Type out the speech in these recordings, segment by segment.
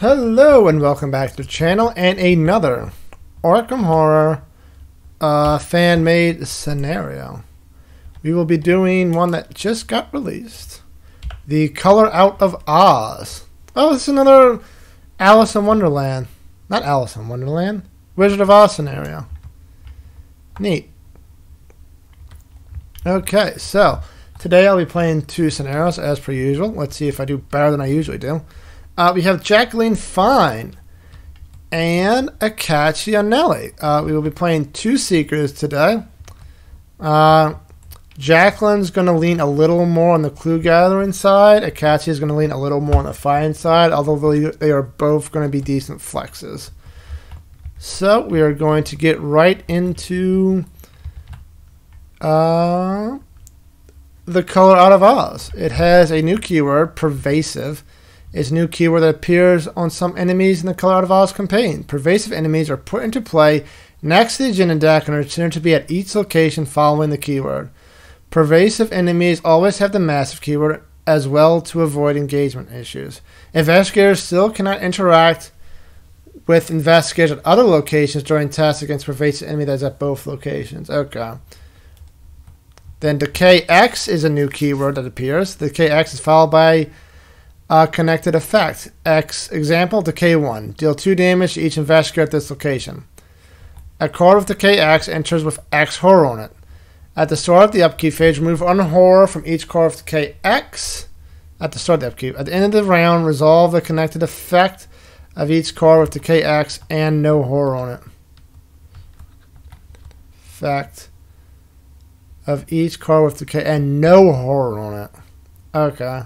Hello and welcome back to the channel and another Arkham Horror uh, fan-made scenario. We will be doing one that just got released. The Color Out of Oz. Oh, it's another Alice in Wonderland. Not Alice in Wonderland. Wizard of Oz scenario. Neat. Okay, so today I'll be playing two scenarios as per usual. Let's see if I do better than I usually do. Uh, we have Jacqueline Fine and Akachi Onyele. Uh, we will be playing two Seekers today. Uh, Jacqueline's going to lean a little more on the clue gathering side. Akachi is going to lean a little more on the fighting side, although they, they are both going to be decent flexes. So we are going to get right into uh, the color out of Oz. It has a new keyword, pervasive is a new keyword that appears on some enemies in the Color Out campaign. Pervasive enemies are put into play next to the agenda deck and are considered to be at each location following the keyword. Pervasive enemies always have the massive keyword as well to avoid engagement issues. Investigators still cannot interact with investigators at other locations during tests against pervasive enemy that's at both locations. Okay. Then decay X is a new keyword that appears. The decay X is followed by uh, connected effect. X example, decay 1. Deal 2 damage to each investigator at this location. A card with decay X enters with X horror on it. At the start of the upkeep phase, remove one horror from each card with decay X at the start of the upkeep. At the end of the round, resolve the connected effect of each card with decay X and no horror on it. Effect of each card with decay and no horror on it. Okay.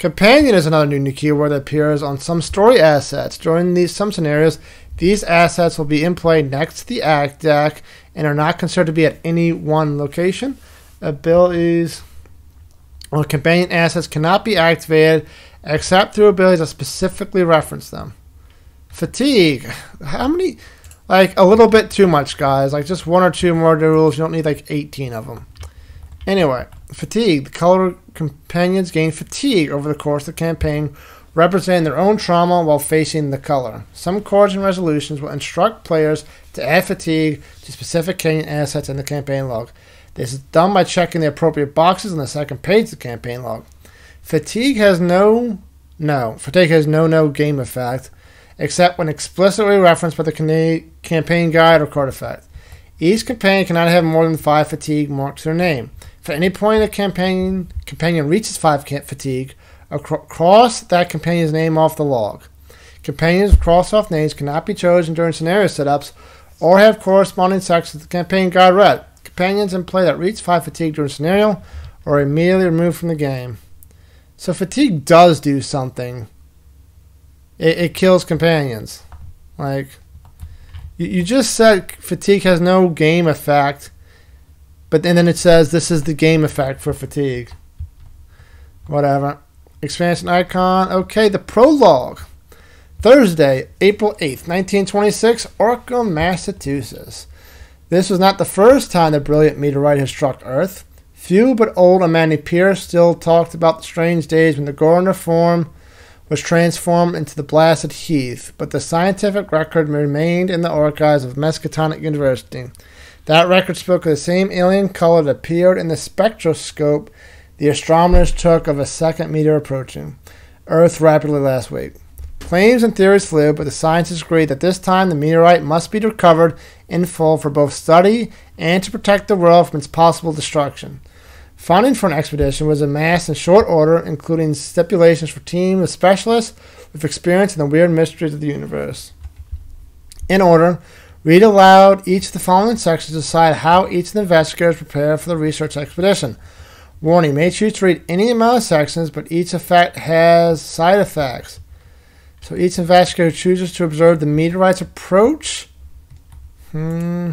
Companion is another new keyword that appears on some story assets. During these some scenarios, these assets will be in play next to the act deck and are not considered to be at any one location. Abilities or companion assets cannot be activated except through abilities that specifically reference them. Fatigue. How many? Like a little bit too much, guys. Like just one or two more rules. You don't need like 18 of them. Anyway, fatigue. The color companions gain fatigue over the course of the campaign, representing their own trauma while facing the color. Some cards and resolutions will instruct players to add fatigue to specific campaign assets in the campaign log. This is done by checking the appropriate boxes on the second page of the campaign log. Fatigue has no no fatigue has no no game effect, except when explicitly referenced by the campaign guide or card effect. Each companion cannot have more than five fatigue marks to their name. For any point a companion, companion reaches 5 fatigue, cross that companion's name off the log. Companions with cross off names cannot be chosen during scenario setups or have corresponding sections of the campaign guide read. Companions in play that reach 5 fatigue during scenario are immediately removed from the game. So fatigue does do something. It, it kills companions. Like, you, you just said fatigue has no game effect but then it says this is the game effect for fatigue. Whatever. Expansion icon. Okay, the prologue. Thursday, April 8th, 1926, Arkham, Massachusetts. This was not the first time the brilliant meteorite had struck Earth. Few but old Amanda Pierce still talked about the strange days when the Gardner form was transformed into the blasted heath, but the scientific record remained in the archives of Miskatonic University. That record spoke of the same alien color that appeared in the spectroscope the astronomers took of a second meteor approaching Earth rapidly last week. Claims and theories flew, but the scientists agreed that this time the meteorite must be recovered in full for both study and to protect the world from its possible destruction. Funding for an expedition was amassed in short order, including stipulations for teams of specialists with experience in the weird mysteries of the universe. In order, Read aloud each of the following sections to decide how each of the investigators prepare for the research expedition. Warning, may choose to read any amount of sections, but each effect has side effects. So each investigator chooses to observe the meteorite's approach. Hmm.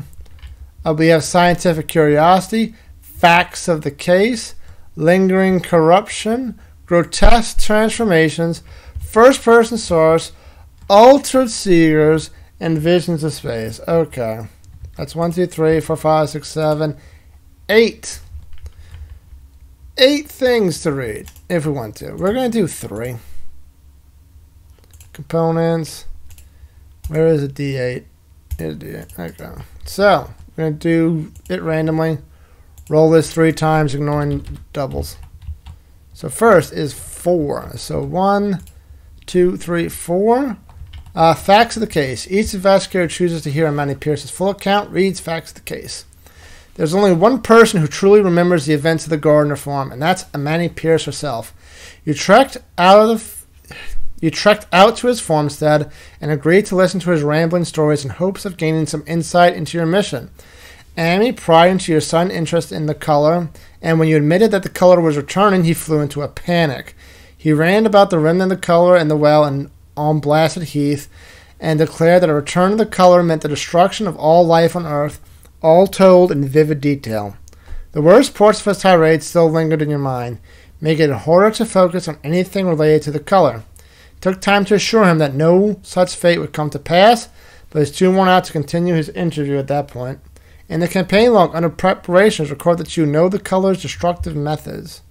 Uh, we have scientific curiosity, facts of the case, lingering corruption, grotesque transformations, first person source, altered seers, and visions of space. Okay. That's one, two, three, four, five, six, seven, eight. Eight things to read if we want to. We're going to do three. components. Where is it? D8. Here's D8. Okay. So we're gonna do it randomly. Roll this three times, ignoring doubles. So first is four. So one, two, three, four. Uh, facts of the case. Each investigator chooses to hear Amani Pierce's full account, reads facts of the case. There's only one person who truly remembers the events of the Gardner farm, and that's Amani Pierce herself. You trekked out of the you trekked out to his farmstead and agreed to listen to his rambling stories in hopes of gaining some insight into your mission. Amy pried into your sudden interest in the color, and when you admitted that the color was returning, he flew into a panic. He ran about the remnant of the color and the well and on blasted heath, and declared that a return of the color meant the destruction of all life on earth, all told in vivid detail. The worst parts of his tirade still lingered in your mind, making it harder to focus on anything related to the color. It took time to assure him that no such fate would come to pass, but he was too worn out to continue his interview at that point. In the campaign log under preparations, record that you know the color's destructive methods.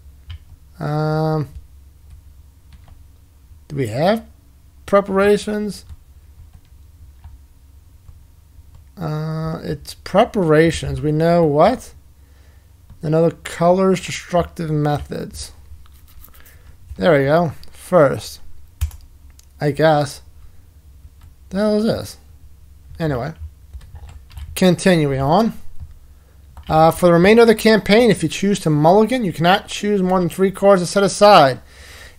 Um, do we have preparations? Uh, it's preparations. We know what? And other colors destructive methods. There we go. First. I guess. The hell is this? Anyway. Continuing on. Uh, for the remainder of the campaign, if you choose to mulligan, you cannot choose more than three cards to set aside.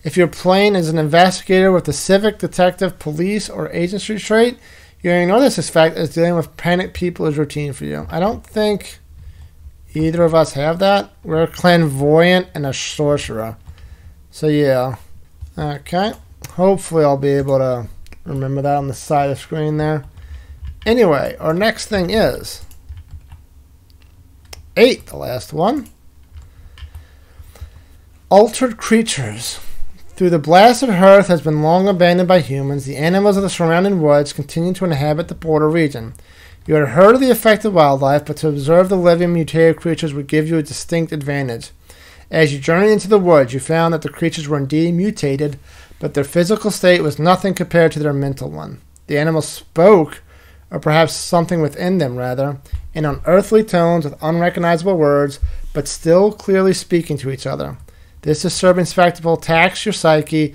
If you're playing as an investigator with the civic, detective, police, or agency trait, you ignore this fact as dealing with panicked people is routine for you. I don't think either of us have that. We're a clairvoyant and a sorcerer. So yeah. Okay. Hopefully I'll be able to remember that on the side of the screen there. Anyway, our next thing is eight, the last one. Altered creatures. Through the blasted hearth has been long abandoned by humans, the animals of the surrounding woods continue to inhabit the border region. You had heard of the affected wildlife, but to observe the living mutated creatures would give you a distinct advantage. As you journeyed into the woods, you found that the creatures were indeed mutated, but their physical state was nothing compared to their mental one. The animals spoke, or perhaps something within them, rather, in unearthly tones with unrecognizable words, but still clearly speaking to each other. This disturbing spectacle taxed your psyche,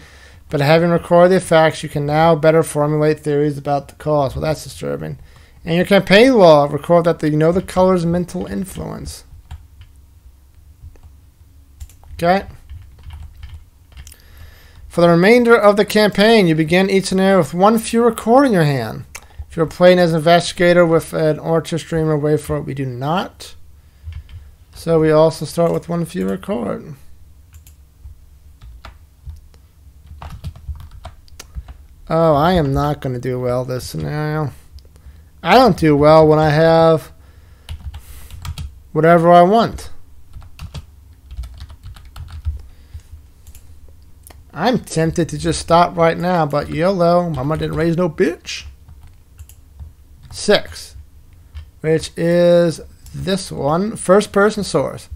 but having recorded the facts, you can now better formulate theories about the cause. Well, that's disturbing. And your campaign law, record that the, you know the color's mental influence. Okay. For the remainder of the campaign, you begin each scenario with one fewer card in your hand. If you're playing as an investigator with an Archer streamer, wait for it. We do not. So we also start with one fewer card. Oh, I am not going to do well this scenario. I don't do well when I have whatever I want. I'm tempted to just stop right now, but YOLO, mama didn't raise no bitch. Six, which is this one, first person source.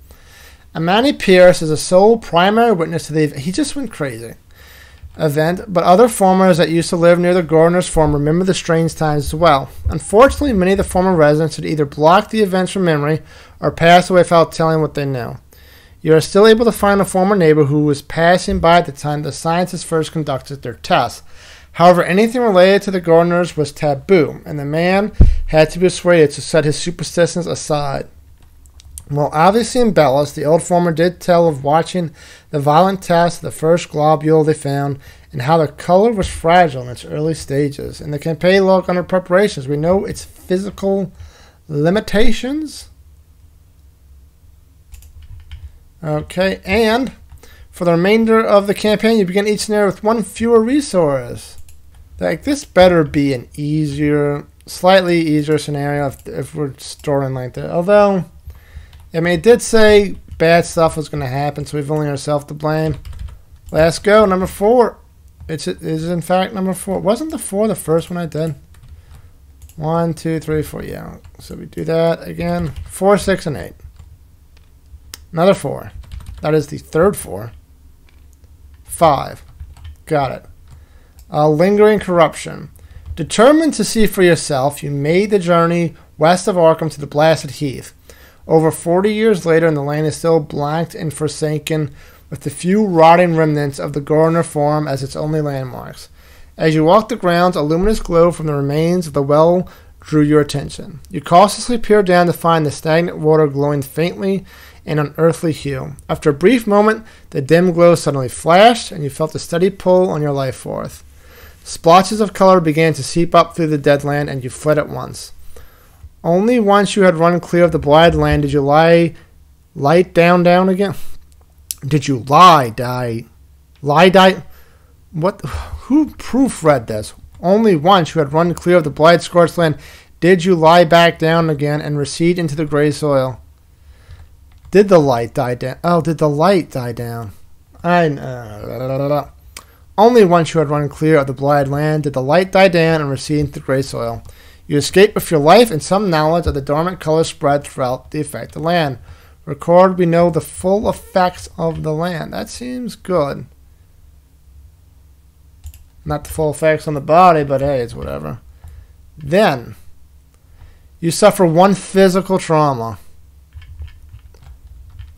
Amani Pierce is a sole primary witness to the He just went crazy event, but other farmers that used to live near the Gardner's farm remember the strange times as well. Unfortunately, many of the former residents had either blocked the events from memory or passed away without telling what they knew. You are still able to find a former neighbor who was passing by at the time the scientists first conducted their tests. However, anything related to the Gardners was taboo, and the man had to be persuaded to set his superstitions aside. While obviously embellished, the old farmer did tell of watching the violent test of the first globule they found and how the color was fragile in its early stages. In the campaign log under preparations, we know its physical limitations. Okay, and for the remainder of the campaign, you begin each scenario with one fewer resource. Like this better be an easier, slightly easier scenario if, if we're storing like that. Although I mean, it did say bad stuff was going to happen, so we've only ourselves to blame. Let's go. Number four. It's it is in fact number four. Wasn't the four the first one I did? One, two, three, four. Yeah. So we do that again. Four, six, and eight. Another four. That is the third four. Five. Got it. uh, lingering corruption. Determined to see for yourself, you made the journey west of Arkham to the blasted heath. Over 40 years later, and the land is still blanked and forsaken, with the few rotting remnants of the Gardner Forum as its only landmarks. As you walk the grounds, a luminous glow from the remains of the well drew your attention. You cautiously peered down to find the stagnant water glowing faintly in an earthly hue. After a brief moment, the dim glow suddenly flashed, and you felt a steady pull on your life force. Splotches of color began to seep up through the deadland, and you fled at once. Only once you had run clear of the blighted land did you lie light down down again. Did you lie die lie die what who proofread this? Only once you had run clear of the blighted scorched land did you lie back down again and recede into the gray soil. Did the light die down? Oh, did the light die down? I uh, only once you had run clear of the blighted land did the light die down and recede into the gray soil. You escape with your life and some knowledge of the dormant color spread throughout the affected land. Record we know the full effects of the land. That seems good. Not the full effects on the body, but hey, it's whatever. Then, you suffer one physical trauma.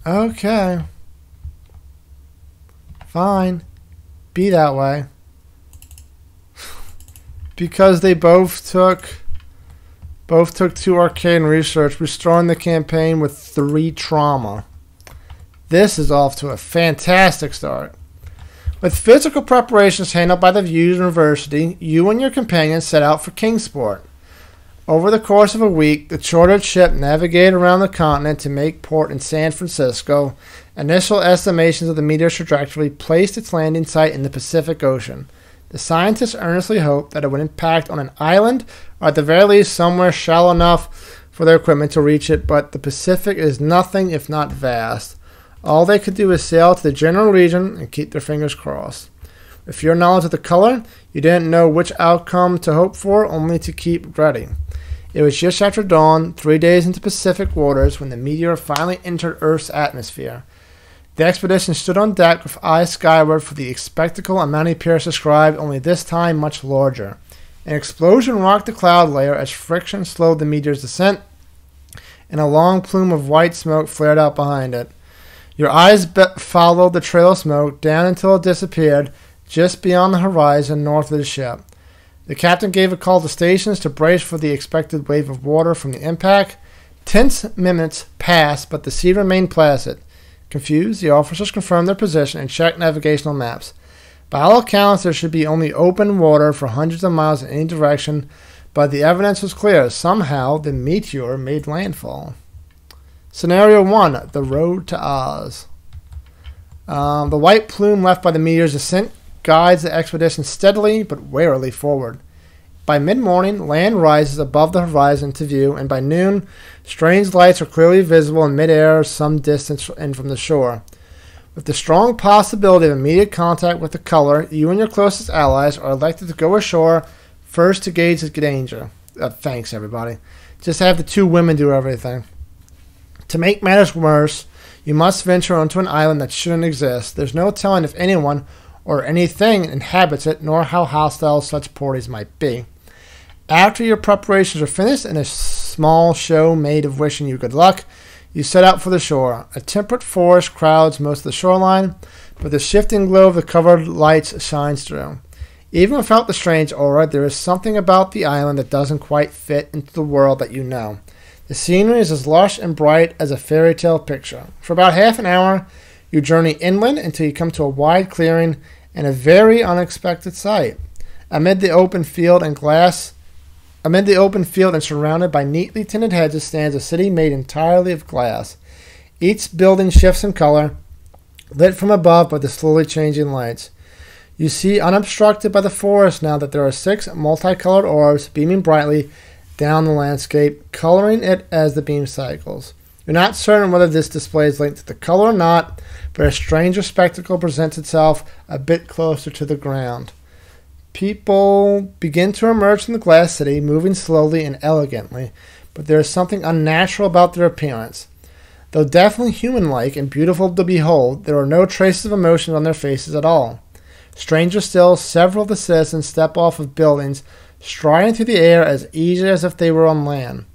Okay. Fine. Be that way. because they both took both took two arcane research, restoring the campaign with three trauma. This is off to a fantastic start. With physical preparations handled by the University, you and your companions set out for Kingsport. Over the course of a week, the chartered ship navigated around the continent to make port in San Francisco. Initial estimations of the meteor's trajectory placed its landing site in the Pacific Ocean. The scientists earnestly hoped that it would impact on an island, or at the very least somewhere shallow enough for their equipment to reach it, but the Pacific is nothing if not vast. All they could do is sail to the general region and keep their fingers crossed. With your knowledge of the color, you didn't know which outcome to hope for, only to keep ready. It was just after dawn, three days into Pacific waters, when the meteor finally entered Earth's atmosphere. The expedition stood on deck with eyes skyward for the spectacle Amani Pierce described, only this time much larger. An explosion rocked the cloud layer as friction slowed the meteor's descent, and a long plume of white smoke flared out behind it. Your eyes be- followed the trail of smoke down until it disappeared just beyond the horizon north of the ship. The captain gave a call to stations to brace for the expected wave of water from the impact. Tense minutes passed, but the sea remained placid. Confused, the officers confirmed their position and checked navigational maps. By all accounts, there should be only open water for hundreds of miles in any direction, but the evidence was clear. Somehow, the meteor made landfall. Scenario 1 The Road to Oz. Um, the white plume left by the meteor's ascent guides the expedition steadily but warily forward. By mid morning, land rises above the horizon to view, and by noon, strange lights are clearly visible in midair some distance in from the shore. With the strong possibility of immediate contact with the color, you and your closest allies are elected to go ashore first to gauge the danger. Uh, thanks, everybody. Just have the two women do everything. To make matters worse, you must venture onto an island that shouldn't exist. There's no telling if anyone or anything inhabits it, nor how hostile such parties might be. After your preparations are finished and a small show made of wishing you good luck, you set out for the shore. A temperate forest crowds most of the shoreline, but the shifting glow of the covered lights shines through. Even without the strange aura, there is something about the island that doesn't quite fit into the world that you know. The scenery is as lush and bright as a fairy tale picture. For about half an hour, you journey inland until you come to a wide clearing and a very unexpected sight. Amid the open field and glass Amid the open field and surrounded by neatly tinted hedges stands a city made entirely of glass. Each building shifts in color, lit from above by the slowly changing lights. You see unobstructed by the forest now that there are six multicolored orbs beaming brightly down the landscape, coloring it as the beam cycles. You're not certain whether this display is linked to the color or not, but a stranger spectacle presents itself a bit closer to the ground. People begin to emerge from the glass city, moving slowly and elegantly, but there is something unnatural about their appearance. Though definitely human like and beautiful to behold, there are no traces of emotion on their faces at all. Stranger still, several of the citizens step off of buildings, striding through the air as easily as if they were on land.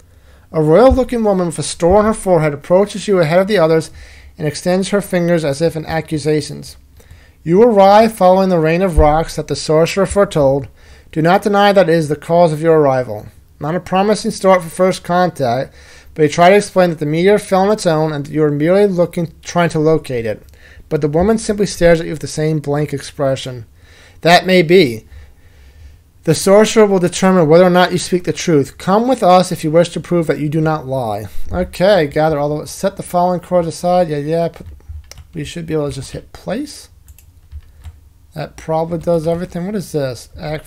A royal looking woman with a star on her forehead approaches you ahead of the others and extends her fingers as if in accusations. You arrive following the rain of rocks that the sorcerer foretold. Do not deny that it is the cause of your arrival. Not a promising start for first contact, but you try to explain that the meteor fell on its own and that you are merely looking, trying to locate it. But the woman simply stares at you with the same blank expression. That may be, the sorcerer will determine whether or not you speak the truth. Come with us if you wish to prove that you do not lie. Okay, gather all the set the following cards aside. Yeah, yeah. We should be able to just hit place. That probably does everything. What is this? Act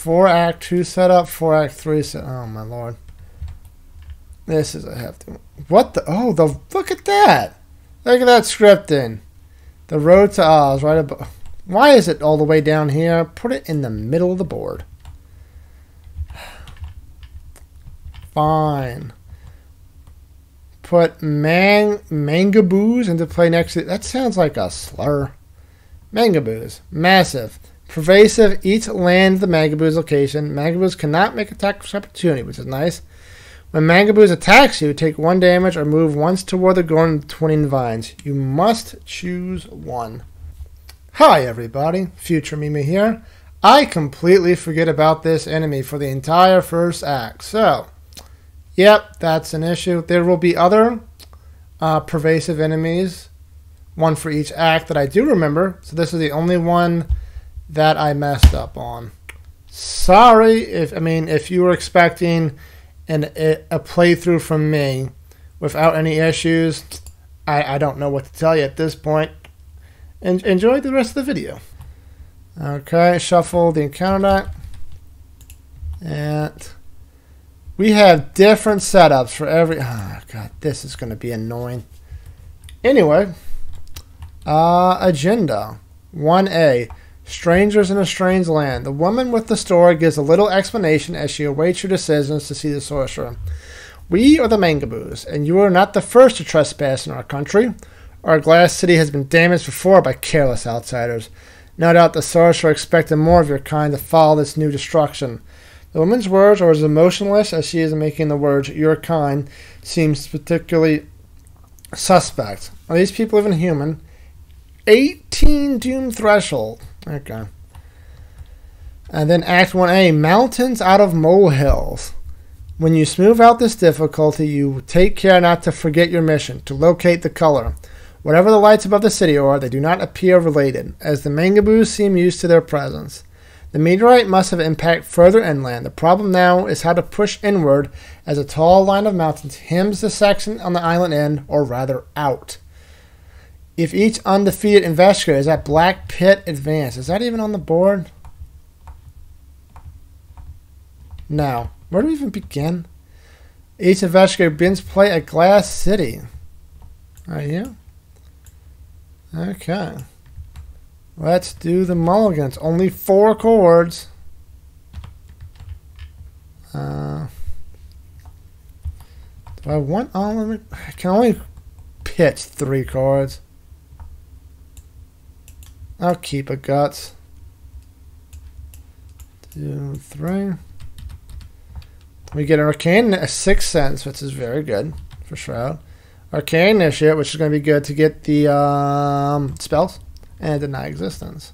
four act two setup, four act three set. Oh my lord. This is a hefty. one. What the? Oh, the look at that! Look at that scripting. The road to Oz, right above. Why is it all the way down here? Put it in the middle of the board. Fine. Put mang mangaboos into play next to that sounds like a slur. Mangaboos. Massive. Pervasive. Each land the Mangaboo's location. Mangaboos cannot make attack of opportunity, which is nice. When Mangaboos attacks you, take one damage or move once toward the grown Twining Vines. You must choose one. Hi everybody, Future Mima here. I completely forget about this enemy for the entire first act. So, yep, that's an issue. There will be other uh, pervasive enemies, one for each act that I do remember. So this is the only one that I messed up on. Sorry if I mean if you were expecting an a playthrough from me without any issues, I, I don't know what to tell you at this point. and enjoy the rest of the video. Okay, shuffle the encounter. And we have different setups for every... Oh, God, this is going to be annoying. Anyway, uh, agenda. 1A. Strangers in a Strange Land. The woman with the story gives a little explanation as she awaits your decisions to see the sorcerer. We are the Mangaboos, and you are not the first to trespass in our country. Our glass city has been damaged before by careless outsiders. No doubt the sorcerer expected more of your kind to follow this new destruction. The woman's words are as emotionless as she is making the words your kind seems particularly suspect. Are these people even human? 18 doom threshold. Okay. And then Act 1A Mountains out of molehills. When you smooth out this difficulty, you take care not to forget your mission to locate the color. Whatever the lights above the city are, they do not appear related, as the Mangaboos seem used to their presence. The meteorite must have impacted further inland. The problem now is how to push inward as a tall line of mountains hems the section on the island end, or rather out. If each undefeated investigator is at Black Pit Advance, is that even on the board? Now, Where do we even begin? Each investigator begins play at Glass City. Right here. Okay. Let's do the mulligans. Only four chords. Uh, do I want all of it? I can only pitch three cards. I'll keep a guts. Two, three. We get an arcane, a Sixth Sense, which is very good for Shroud. Arcane Initiate, which is going to be good to get the um, spells and deny existence.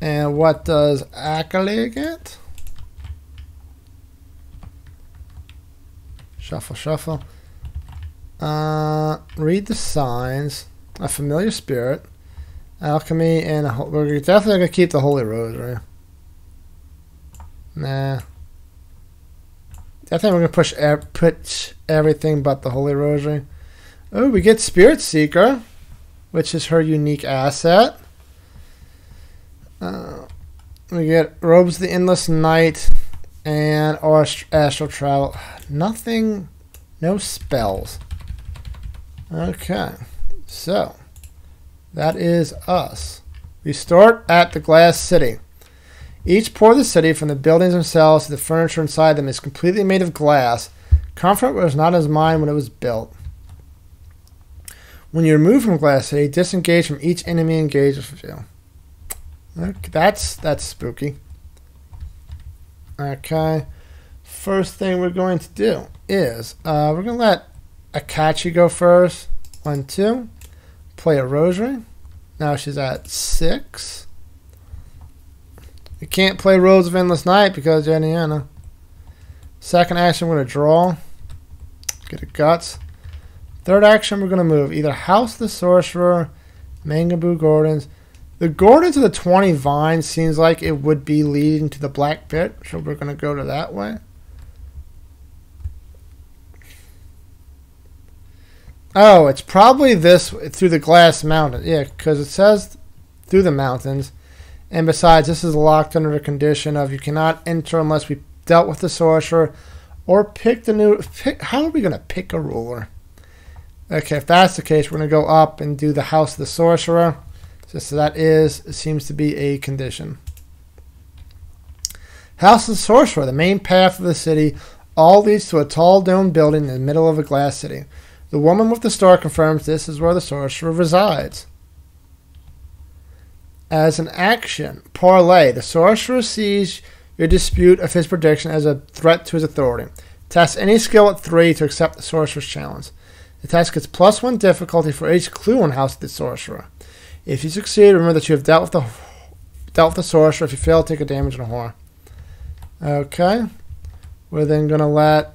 And what does Acolyte get? Shuffle, shuffle. Uh, read the signs. A familiar spirit. Alchemy and a, we're definitely to keep the Holy Rosary. Nah. I think we're gonna push put everything but the Holy Rosary. Oh, we get Spirit Seeker, which is her unique asset. Uh, we get Robes the Endless Night and Astral Travel. Nothing, no spells. Okay, so that is us. We start at the Glass City. Each part of the city, from the buildings themselves to the furniture inside them, is completely made of glass. Comfort was not as mine when it was built. When you remove from Glass City, disengage from each enemy engaged with you. Okay, that's that's spooky. Okay. First thing we're going to do is uh, we're going to let Akachi go first. One, two. Play a rosary. Now she's at six. We can't play Robes of Endless Night because Janiana. Second action, we're going to draw. Get a guts. Third action, we're going to move either House the Sorcerer, Mangaboo Gardens. The Gordon to the 20 Vine seems like it would be leading to the Black Pit, so we're going to go to that way. Oh, it's probably this through the glass mountain. Yeah, because it says through the mountains. And besides, this is locked under the condition of you cannot enter unless we dealt with the sorcerer or pick the new. Pick, how are we going to pick a ruler? Okay, if that's the case, we're going to go up and do the House of the Sorcerer. So, so that is, seems to be a condition. House of the Sorcerer, the main path of the city, all leads to a tall domed building in the middle of a glass city. The woman with the star confirms this is where the sorcerer resides. As an action, parlay, the sorcerer sees your dispute of his prediction as a threat to his authority. Test any skill at 3 to accept the sorcerer's challenge. The task gets plus 1 difficulty for each clue on House of the Sorcerer. If you succeed, remember that you have dealt with the dealt with the sorcerer. If you fail, take a damage and a horror. Okay. We're then going to let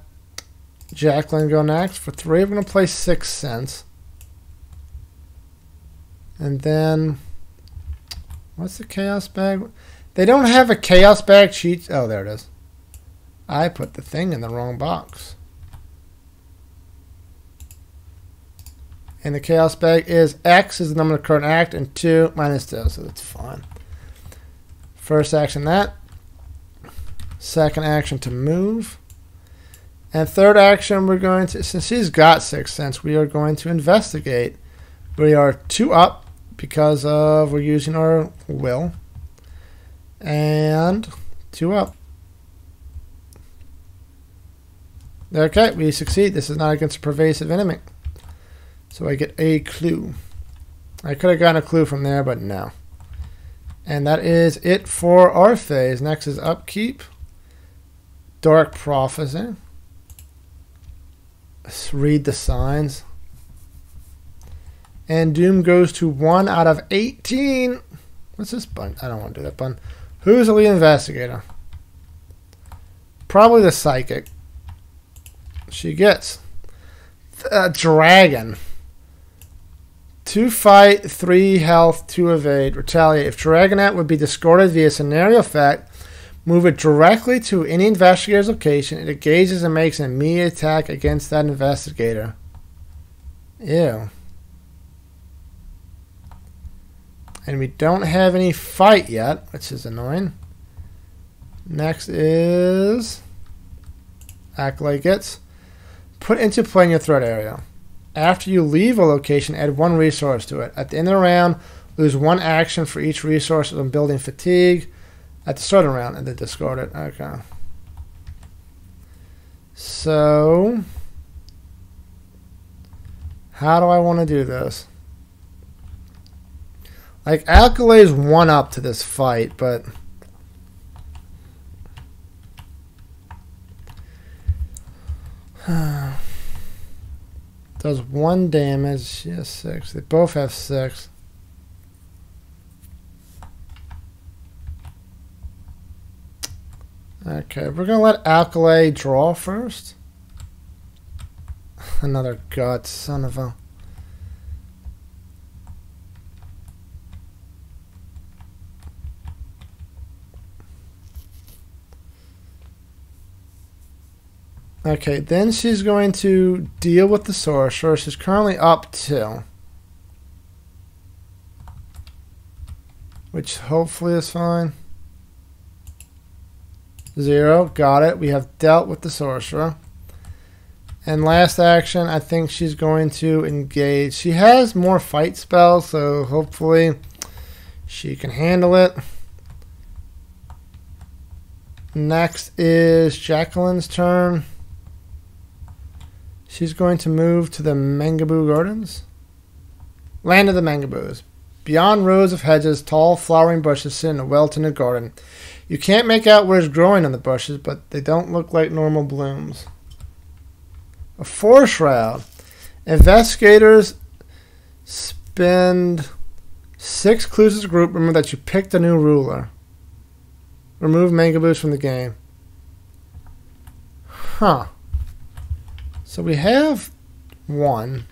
Jacqueline go next. For 3, we're going to play Sixth Sense. And then... What's the chaos bag? They don't have a chaos bag cheat. Oh, there it is. I put the thing in the wrong box. And the chaos bag is X is the number of current act and 2 minus 2, so that's fine. First action that. Second action to move. And third action we're going to, since he's got Sixth Sense, we are going to investigate. We are 2 up because of we're using our will. And 2 up. Okay, we succeed. This is not against a pervasive enemy. So I get a clue. I could have gotten a clue from there, but no. And that is it for our phase. Next is Upkeep. Dark Prophecy. Let's read the signs. And Doom goes to 1 out of 18. What's this button? I don't want to do that button. Who's the lead investigator? Probably the psychic. She gets a dragon. Two fight, three health, two evade, retaliate. If Dragonet would be discarded via scenario effect, move it directly to any investigator's location. It engages and makes an immediate attack against that investigator. Ew. And we don't have any fight yet, which is annoying. Next is act like it's put into play in your threat area. After you leave a location, add one resource to it. At the end of the round, lose one action for each resource on building fatigue. At the start of the round, and then discard it. Okay. So, how do I want to do this? Like, Alkali's one up to this fight, but... Does one damage. She has six. They both have six. Okay, we're going to let Alkali draw first. Another gut, son of a... Okay, then she's going to deal with the sorcerer. She's currently up two. Which hopefully is fine. Zero, got it. We have dealt with the sorcerer. And last action, I think she's going to engage. She has more fight spells, so hopefully she can handle it. Next is Jacqueline's turn. She's going to move to the Mangaboo Gardens. Land of the Mangaboos. Beyond rows of hedges, tall flowering bushes sit in a well-tended garden. You can't make out what is growing on the bushes, but they don't look like normal blooms. A forest. Investigators spend six clues as a group. Remember that you picked a new ruler. Remove Mangaboos from the game. Huh. So we have one.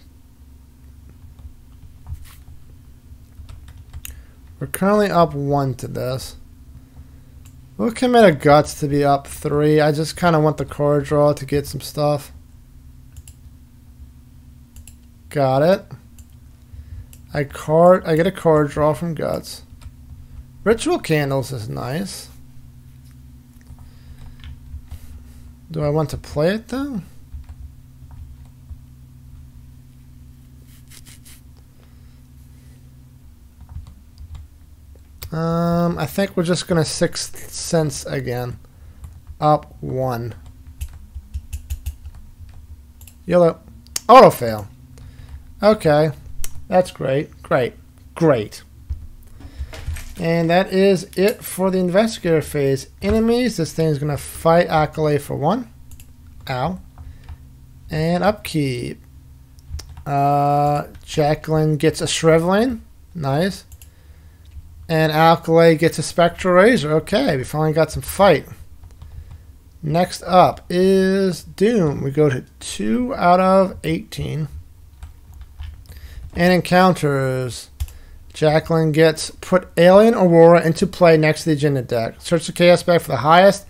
We're currently up one to this. We'll commit a guts to be up three. I just kind of want the card draw to get some stuff. Got it. I card. I get a card draw from guts. Ritual candles is nice. Do I want to play it though? Um, I think we're just gonna sixth sense again. Up one. Yellow. Auto fail. Okay. That's great. Great. Great. And that is it for the investigator phase. Enemies, this thing's going to fight Accolade for one. Ow. And upkeep. Uh, Jacqueline gets a Shriveling. Nice. And Accolade gets a Spectral Razor. Okay, we finally got some fight. Next up is Doom. We go to 2 out of 18. And encounters. Jacqueline gets put Alien Aurora into play next to the agenda deck. Search the chaos bag for the highest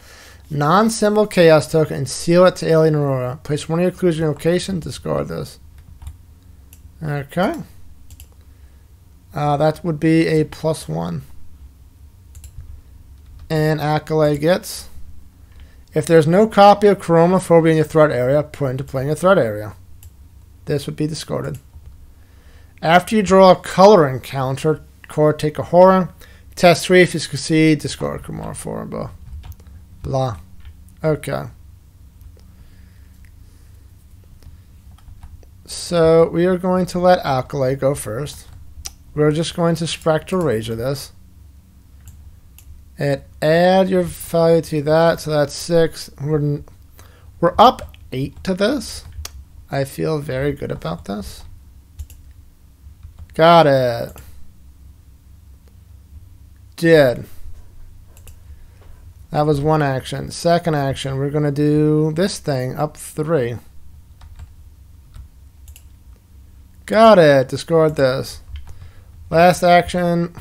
non-symbol chaos token and seal it to Alien Aurora. Place one of your clues in your location. Discard this. Okay. Uh, that would be a plus one. And Accolade gets. If there's no copy of Chromophobia in your threat area, put into play in your threat area. This would be discarded. After you draw a color encounter, core take a horror. Test 3 if you succeed, discard Chromophobia. Blah. Blah. Okay. So we are going to let Alkali go first. We're just going to Razor this. And add your value to that, so that's 6. We're, we're up 8 to this. I feel very good about this. Got it. Did. That was one action. Second action, we're going to do this thing, up 3. Got it. Discard this. Last action.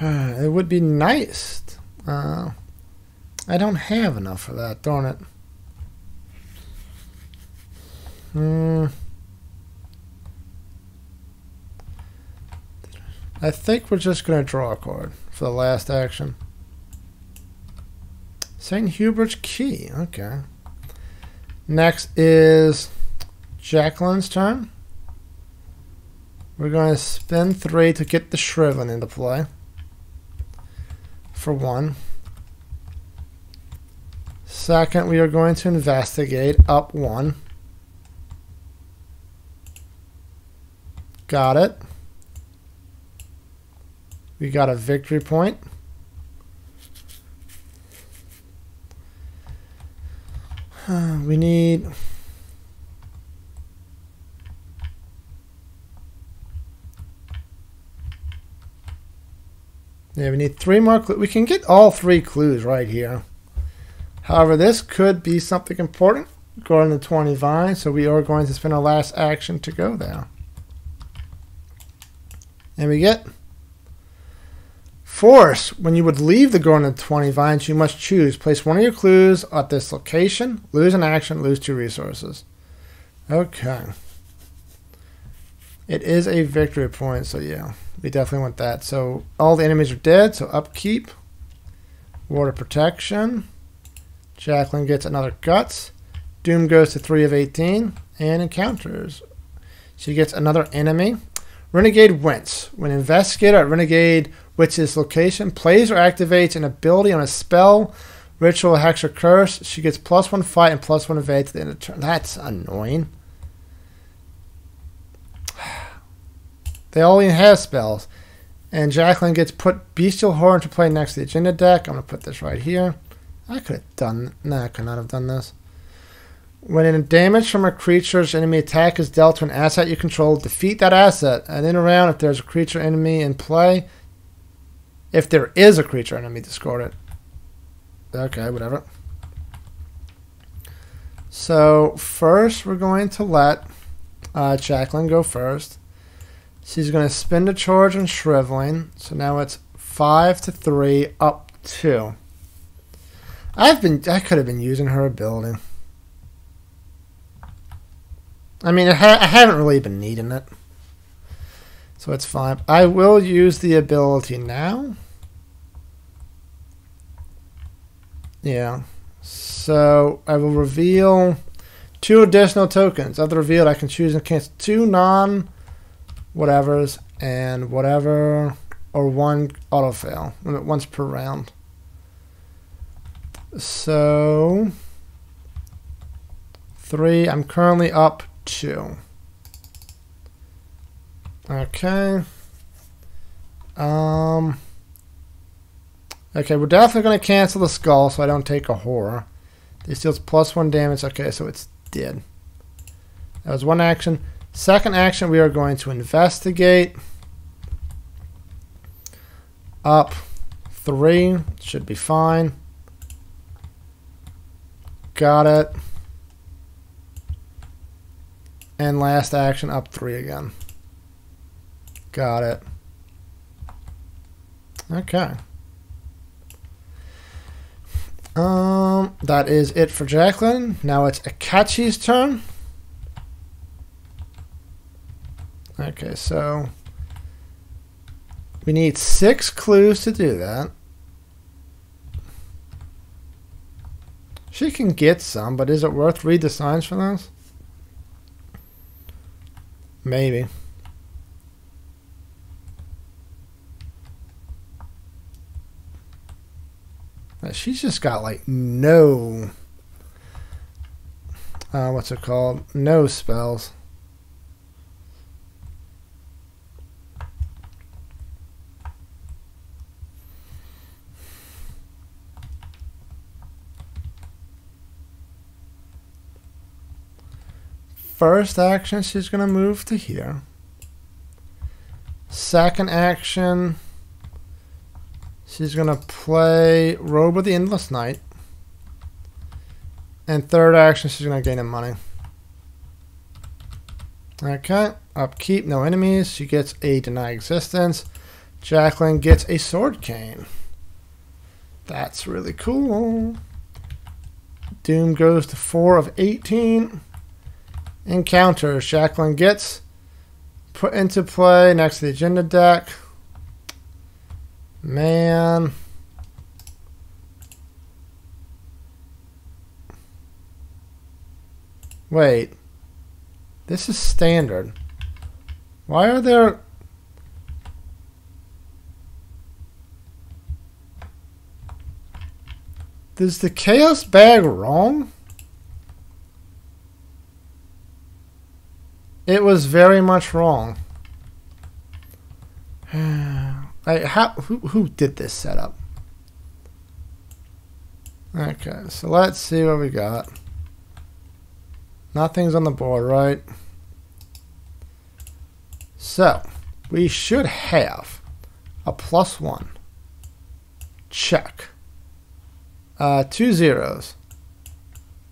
it would be nice. Uh, I don't have enough for that, darn it. Hmm. I think we're just going to draw a card for the last action. St. Hubert's Key. Okay. Next is Jacqueline's turn. We're going to spend three to get the Shriveling into play. For one. Second, we are going to investigate up one. Got it. We got a victory point. Ah, we need... Yeah, we need three more clues We can get all three clues right here. However, this could be something important going to 20 vine, so we are going to spend our last action to go there. And we get Force. When you would leave the Garden of Twining Vines, you must choose. Place one of your clues at this location, lose an action, lose two resources. Okay. It is a victory point, so yeah, we definitely want that. So all the enemies are dead, so upkeep. Ward of Protection. Jacqueline gets another guts. Doom goes to 3 of 18 and encounters. She gets another enemy. Renegade Witch. When investigator at Renegade Witch's location plays or activates an ability on a spell Ritual Hex or Curse. She gets plus one fight and plus one evade to the end of the turn. That's annoying. They all have spells. And Jacqueline gets put Bestial Horror to play next to the agenda deck. I'm going to put this right here. I could have done... No, I could not have done this. When damage from a creature's enemy attack is dealt to an asset you control, defeat that asset. And in a round, if there's a creature enemy in play, if there is a creature enemy, discard it. Okay, whatever. So first, we're going to let uh, Jacqueline go first. She's going to spend a charge on Shriveling. So now it's 5 to 3, up 2. I've been I could have been using her ability. I mean, ha I haven't really been needing it. So it's fine. I will use the ability now. Yeah. So I will reveal two additional tokens. The revealed, I can choose and cancel two non whatevers and whatever or one auto fail once per round. So three. I'm currently up two. Okay. Um. Okay, we're definitely going to cancel the skull so I don't take a horror. This deals plus one damage. Okay, so it's dead. That was one action. Second action, we are going to investigate. Up three. Should be fine. Got it. And last action, up three again. Got it. Okay. Um, that is it for Jacqueline. Now it's Akachi's turn. Okay, so we need six clues to do that. She can get some, but is it worth read the signs for this? Maybe. She's just got like no, uh, what's it called? No spells. First action, she's going to move to here. Second action, She's going to play Robe of the Endless Night. And third action, she's going to gain him money. Okay, upkeep, no enemies. She gets a deny existence. Jacqueline gets a sword cane. That's really cool. Doom goes to 4 of 18. Encounters. Jacqueline gets put into play next to the agenda deck. Man. Wait. This is standard. Why are there... Is the Chaos bag wrong? It was very much wrong. I, how, who, who did this setup? Okay, so let's see what we got. Nothing's on the board, right? So, we should have a plus one. Check. Uh, two zeros.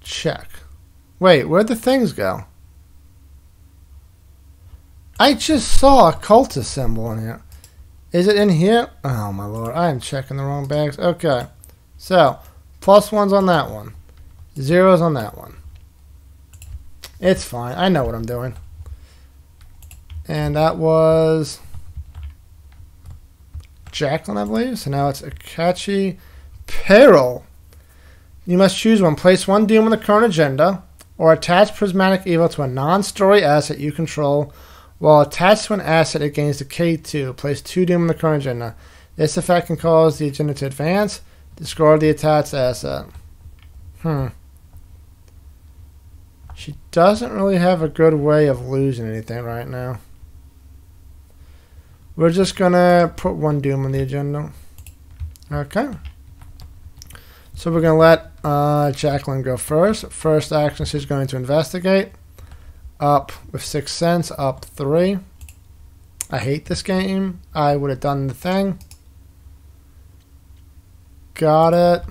Check. Wait, where'd the things go? I just saw a cultist symbol in here. Is it in here? Oh my lord, I am checking the wrong bags. Okay, so plus ones on that one, zeros on that one. It's fine. I know what I'm doing. And that was Jacqueline, I believe. So now it's Akachi Peril. You must choose one. Place one doom on the current agenda, or attach Prismatic Evil to a non-story asset you control while attached to an asset, it gains the K2. Place two Doom on the current agenda. This effect can cause the agenda to advance. Discard the attached asset. Hmm. She doesn't really have a good way of losing anything right now. We're just gonna put one Doom on the agenda. Okay. So we're gonna let uh, Jacqueline go first. First action, she's going to investigate. Up with Sixth Sense, up three. I hate this game. I would have done the thing. Got it.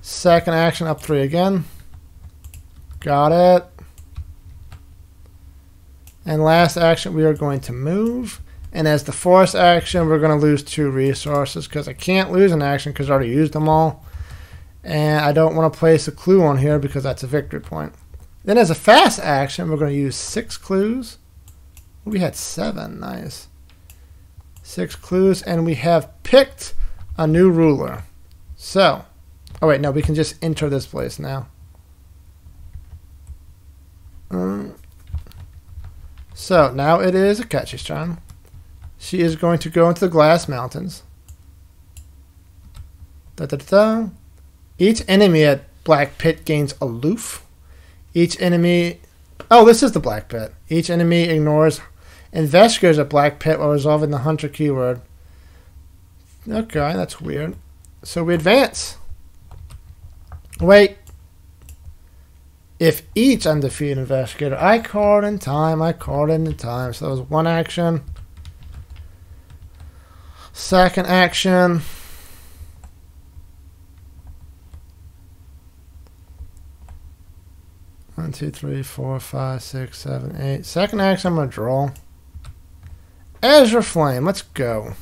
Second action, up three again. Got it. And last action, we are going to move. And as the force action, we're going to lose two resources because I can't lose an action because I already used them all. And I don't want to place a clue on here because that's a victory point. Then as a fast action, we're going to use six clues. We had seven. Nice. Six clues. And we have picked a new ruler. So, oh wait, no, we can just enter this place now. Um, so now it is Akachi's turn. She is going to go into the Glass Mountains. Da, da, da, da. Each enemy at Black Pit gains aloof. Each enemy. Oh, this is the Black Pit. Each enemy ignores investigators at Black Pit while resolving the Hunter keyword. Okay, that's weird. So we advance. Wait. If each undefeated investigator, I called in time, I called in time. So that was one action. Second action. One, two, three, four, five, six, seven, eight. Second action, I'm going to draw. Azure Flame, let's go.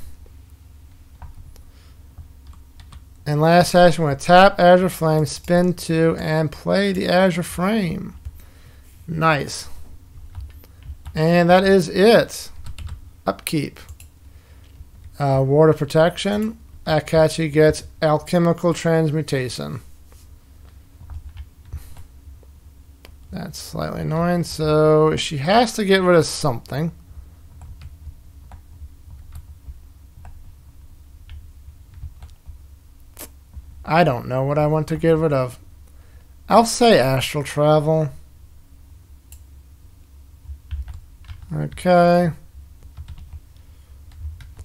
And last action, we're going to tap Azure Flame, spin two, and play the Azure Flame. Nice. And that is it. Upkeep. Uh, water protection. Akachi gets alchemical transmutation. That's slightly annoying. So she has to get rid of something. I don't know what I want to get rid of. I'll say astral travel. Okay.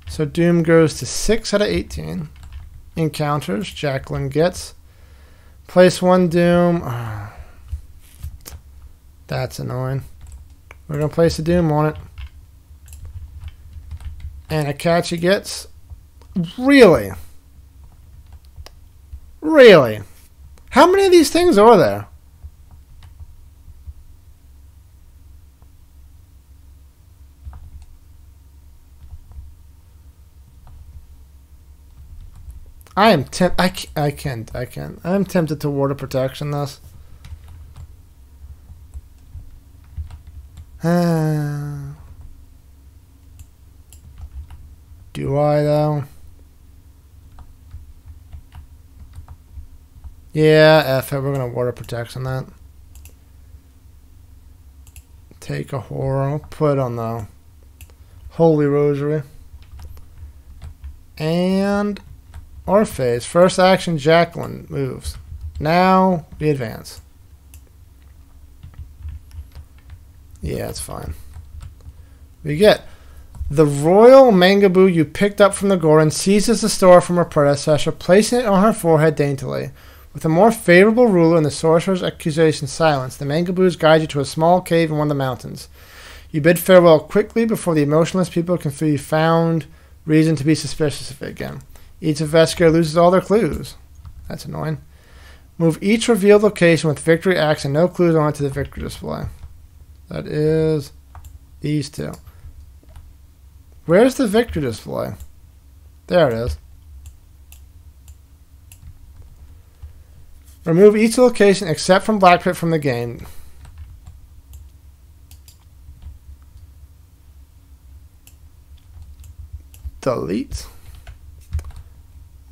So Doom goes to 6 out of 18. Encounters, Jacqueline gets. Place one Doom. Oh. That's annoying. We're going to place a Doom on it. And Akachi gets... Really? Really? How many of these things are there? I am temp. I, I can't. I can't. I'm tempted to Ward of Protection this. do I though? Yeah, F it. We're gonna Ward of Protection that. Take a horror. Put on the Holy Rosary. And Orpheus. First action, Jacqueline moves. Now we advance. Yeah, it's fine. We get the royal mangaboo you picked up from the Goron seizes the store from her predecessor, placing it on her forehead daintily. With a more favorable ruler and the sorcerer's accusation silenced, the mangaboos guide you to a small cave in one of the mountains. You bid farewell quickly before the emotionless people can be found reason to be suspicious of it again. Each investigator loses all their clues. That's annoying. Move each revealed location with victory axe and no clues on it to the victory display. That is these two. Where's the victory display? There it is. Remove each location except from Black Pit from the game. Delete.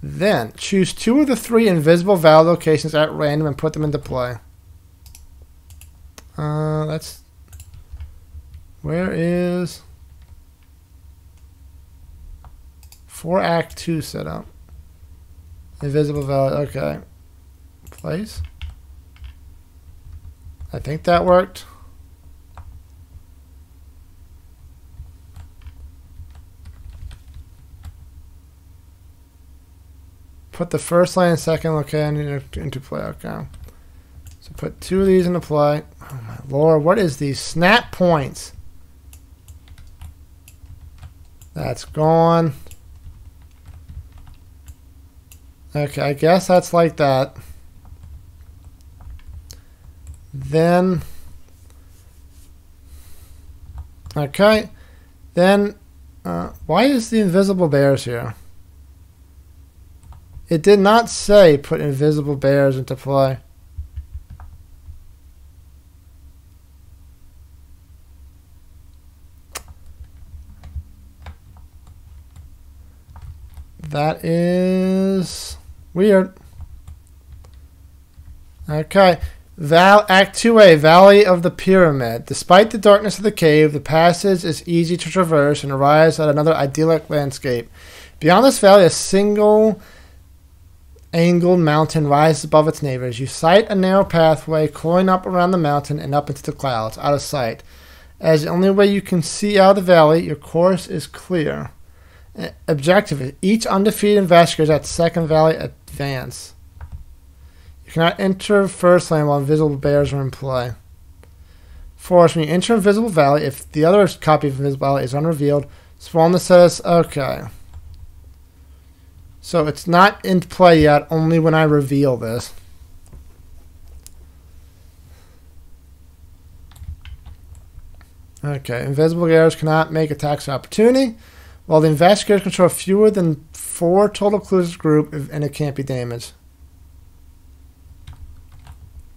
Then choose two of the three invisible valid locations at random and put them into play. Uh, that's where is For Act 2 setup. Invisible Valley, okay. Place. I think that worked. Put the first line and second location into play, okay. So put two of these into play. Oh my lord, what is these snap points? That's gone. Okay, I guess that's like that. Then, okay, then, uh, why is the invisible bears here? It did not say put invisible bears into play. That is weird. Okay. Val Act 2A, Valley of the Pyramid. Despite the darkness of the cave, the passage is easy to traverse and arrives at another idyllic landscape. Beyond this valley, a single angled mountain rises above its neighbors. You sight a narrow pathway coiling up around the mountain and up into the clouds, out of sight. As the only way you can see out of the valley, your course is clear. Objective each undefeated investigator at Second Valley advance. You cannot enter First Lane while invisible bears are in play. Force, when you enter Invisible Valley, if the other copy of Invisible Valley is unrevealed, spawn the says, okay. So it's not in play yet, only when I reveal this. Okay, invisible bears cannot make attacks of opportunity. While the investigators control fewer than four total clues group and it can't be damaged.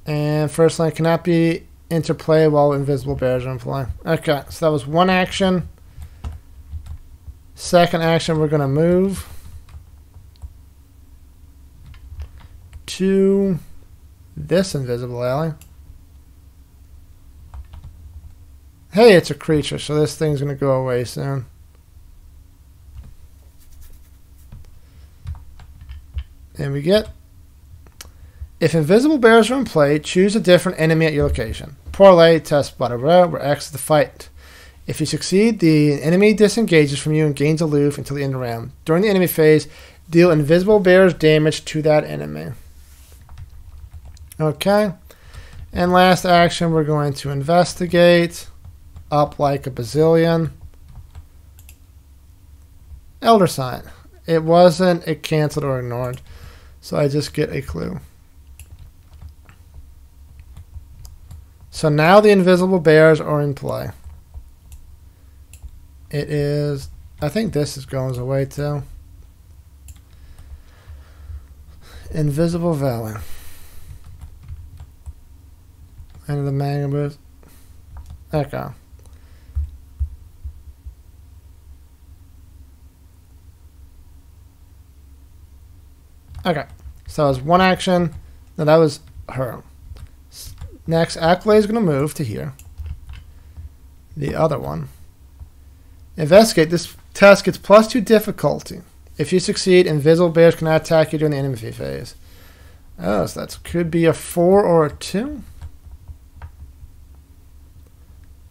And first line cannot be interplay while invisible bears are in play. Okay, so that was one action. Second action, we're going to move to this invisible valley. Hey, it's a creature, so this thing's going to go away soon. And we get if invisible bears are in play, choose a different enemy at your location. Parlay, test, blah, blah, blah, where X is the fight. If you succeed, the enemy disengages from you and gains aloof until the end of the round. During the enemy phase, deal invisible bears damage to that enemy. Okay. And last action, we're going to investigate. Up like a bazillion. Elder sign. It wasn't, it canceled or ignored. So I just get a clue. So now the invisible bears are in play. It is, I think this is going away too. Invisible Valley. And the manga Okay. Okay. So that was one action. Now that was her. Next, Acklay is going to move to here. The other one. Investigate. This test gets plus two difficulty. If you succeed, invisible bears cannot attack you during the enemy phase. Oh, so that could be a four or a two.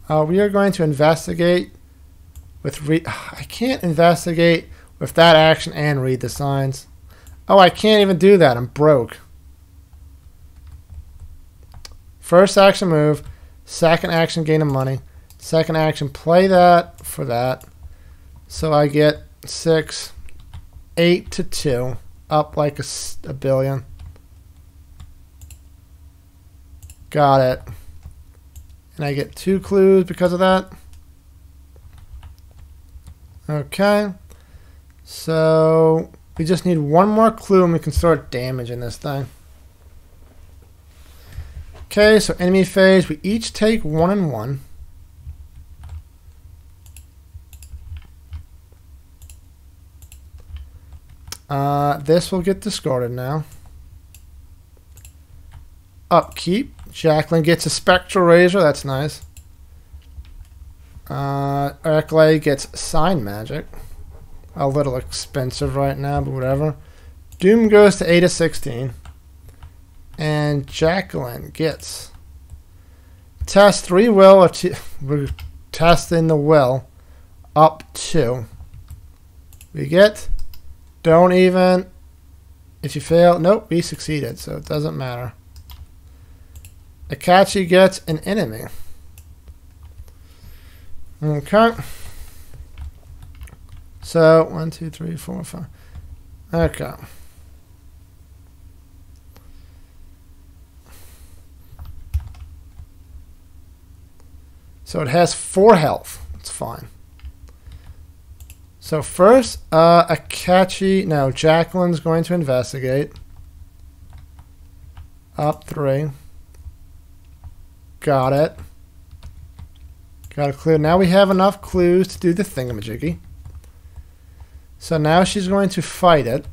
Uh, we are going to investigate with re I can't investigate with that action and read the signs. Oh, I can't even do that. I'm broke. First action move. Second action gain of money. Second action play that for that. So I get six, eight to two, up like a, a billion. Got it. And I get two clues because of that. Okay. So we just need one more clue and we can start damaging this thing. Okay, so enemy phase, we each take one and one. Uh, this will get discarded now. Upkeep. Jacqueline gets a Spectral Razor. That's nice. Uh, Erklay gets Sign Magic. A little expensive right now, but whatever. Doom goes to 8 of 16. And Jacqueline gets test 3 will. We're testing the will up to. We get don't even. If you fail, nope, we succeeded, so it doesn't matter. Akachi gets an enemy. Okay. So, one, two, three, four, five. Okay. So it has four health. It's fine. So first, uh, Akachi, no, Jacqueline's going to investigate. Up three. Got it. Got a clue. Now we have enough clues to do the thingamajiggy. So now she's going to fight it.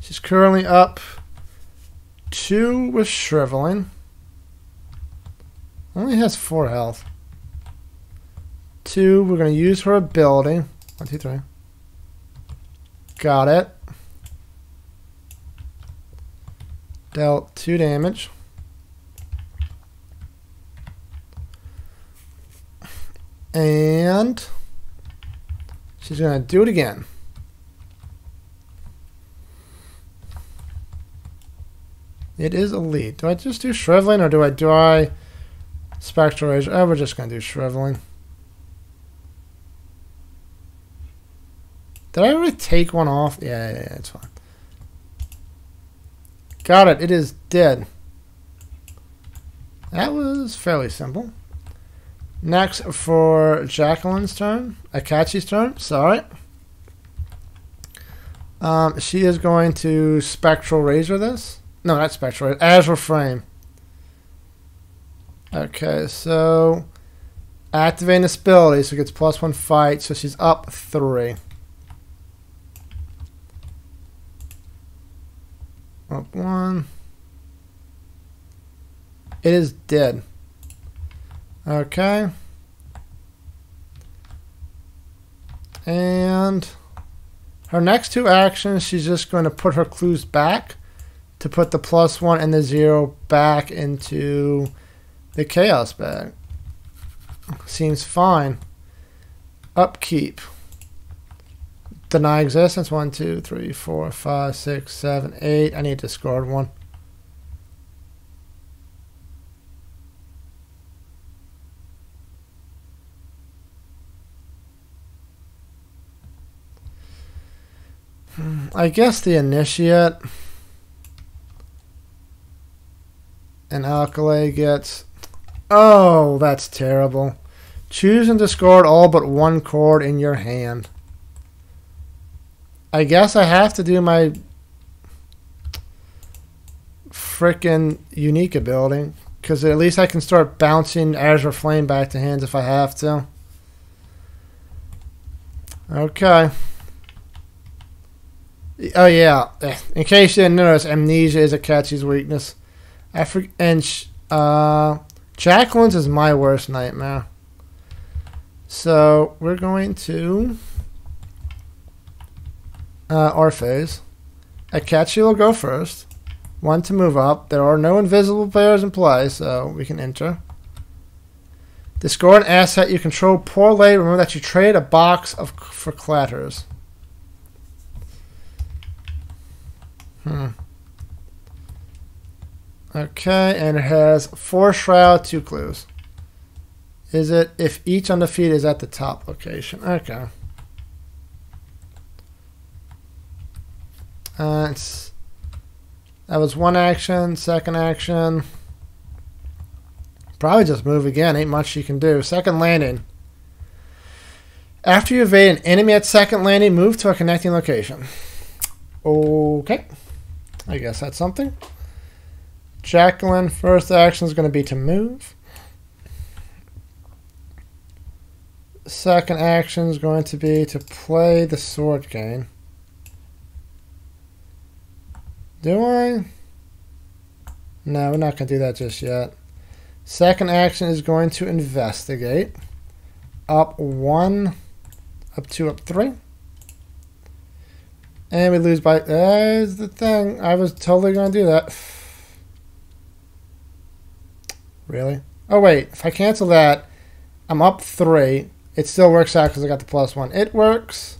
She's currently up two with shriveling. Only has four health. Two, we're going to use her ability. One, two, three. Got it. Dealt two damage. And she's going to do it again. It is elite. Do I just do shriveling or do I do I spectral rage? Oh, we're just gonna do shriveling. Did I already take one off? Yeah, yeah, yeah, it's fine. Got it. It is dead. That was fairly simple. Next for Jacqueline's turn. Akachi's turn. Sorry. Um, she is going to Spectral Razor this. No, not Spectral Razor. Azure Flame. Okay, so activating this ability, so it gets plus one fight, so she's up three. Up one. It is dead. Okay. And her next two actions, she's just going to put her clues back to put the plus one and the zero back into the chaos bag. Seems fine. Upkeep. Deny existence. One, two, three, four, five, six, seven, eight. I need to discard one. I guess the initiate and alkali gets. Oh, that's terrible. Choose and discard all but one card in your hand. I guess I have to do my freaking unique ability because at least I can start bouncing Azure Flame back to hands if I have to. Okay. Oh yeah. In case you didn't notice, amnesia is a Akachi's weakness. I for, and uh, Jacqueline's is my worst nightmare. So we're going to uh, Orpheus. Akachi will go first. One to move up. There are no invisible players in play, so we can enter. Discard an asset you control poorly. Remember that you trade a box of for clatters. Hmm. Okay, and it has four shroud, two clues. Is it if each on the feed is at the top location? Okay. Uh, that was one action. Second action. Probably just move again. Ain't much you can do. Second landing. After you evade an enemy at second landing, move to a connecting location. Okay. I guess that's something. Jacqueline, first action is going to be to move. Second action is going to be to play the sword cane. Do I? No, we're not going to do that just yet. Second action is going to investigate. Up one, up two, up three. And we lose by... There's the thing. I was totally going to do that. Really? Oh, wait. If I cancel that, I'm up three. It still works out because I got the plus one. It works.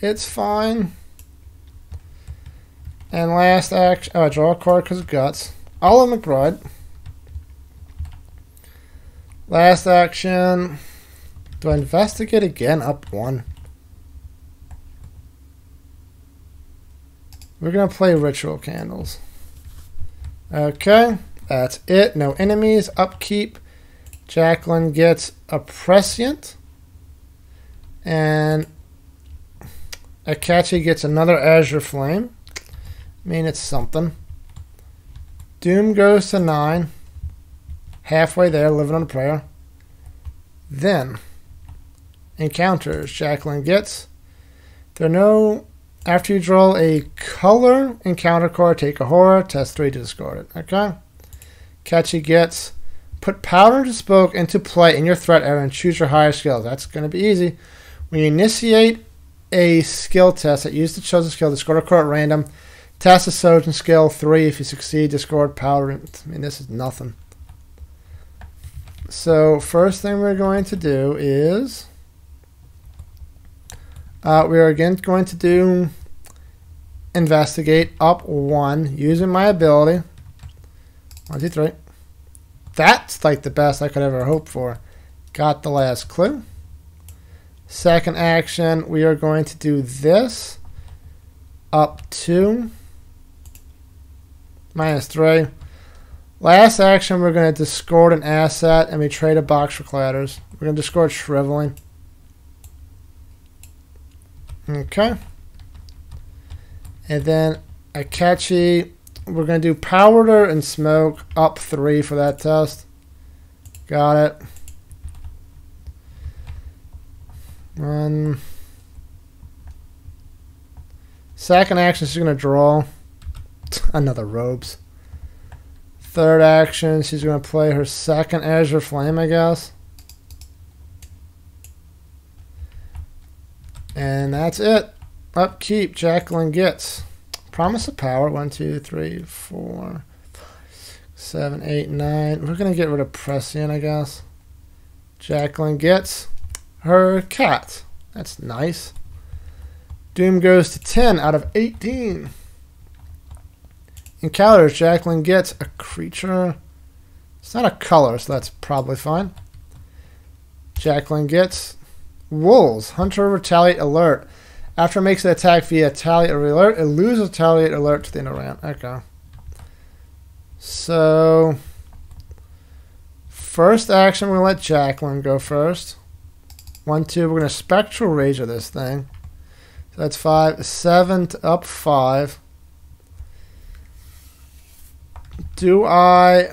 It's fine. And last action... Oh, I draw a card because of guts. Olive McBride. Last action. Do I investigate again? Up one. We're going to play Ritual Candles. Okay, that's it. No enemies. Upkeep. Jacqueline gets a Prescient. And Akachi gets another Azure Flame. I mean, it's something. Doom goes to 9. Halfway there, living on a prayer. Then, encounters Jacqueline gets. There are no after you draw a color encounter card, take a horror, test 3 to discard it. Okay? Catchy gets put powder to spoke into play in your threat area and choose your highest skill. That's going to be easy. When you initiate a skill test that uses the chosen skill, discard a card at random. Test the Sojourn skill 3. If you succeed, discard powder. I mean, this is nothing. So, first thing we're going to do is uh, we are again going to do investigate up one using my ability. One, two, three. That's like the best I could ever hope for. Got the last clue. Second action, we are going to do this. Up two. Minus three. Last action, we're going to discard an asset and we trade a box for clatters. We're going to discard shriveling. Okay. And then Akachi, we're going to do powder and smoke up three for that test. Got it. One. Second action, she's going to draw another robes. Third action, she's going to play her second Azure Flame, I guess. And that's it. Upkeep, Jacqueline gets. Promise of power. One, two, three, four, seven, eight, nine. We're going to get rid of Prescient, I guess. Jacqueline gets her cat. That's nice. Doom goes to 10 out of 18. Encounters, Jacqueline gets a creature. It's not a color, so that's probably fine. Jacqueline gets wolves. Hunter retaliate alert. After it makes an attack via Retaliate Alert, it loses Retaliate Alert to the end of round. Okay. So, first action, we're to let Jacqueline go first. One, two, we're to Spectral Razor this thing. So that's five, seven up five. Do I...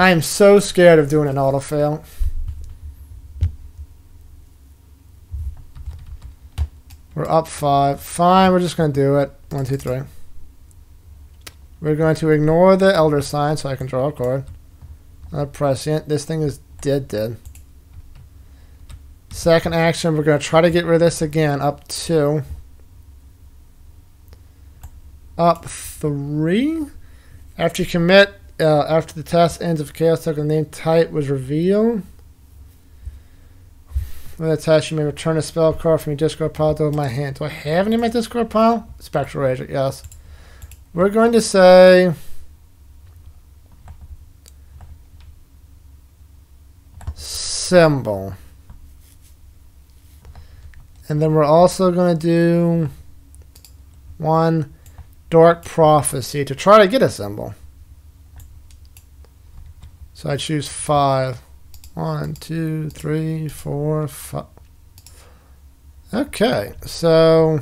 I am so scared of doing an auto fail. We're up five. Fine, we're just going to do it. One, two, three. We're going to ignore the Elder Sign so I can draw a card. Not prescient. This thing is dead, dead. Second action, we're going to try to get rid of this again. Up two. Up three. After you commit, uh, after the test ends, if Chaos Token name type was revealed, when the test, you may return a spell card from your discard pile to my hand. Do I have any in my discard pile? Spectral Razor, yes. We're going to say... Symbol. And then we're also going to do one Dark Prophecy to try to get a symbol. So I choose five. One, two, three, four, five. Okay, so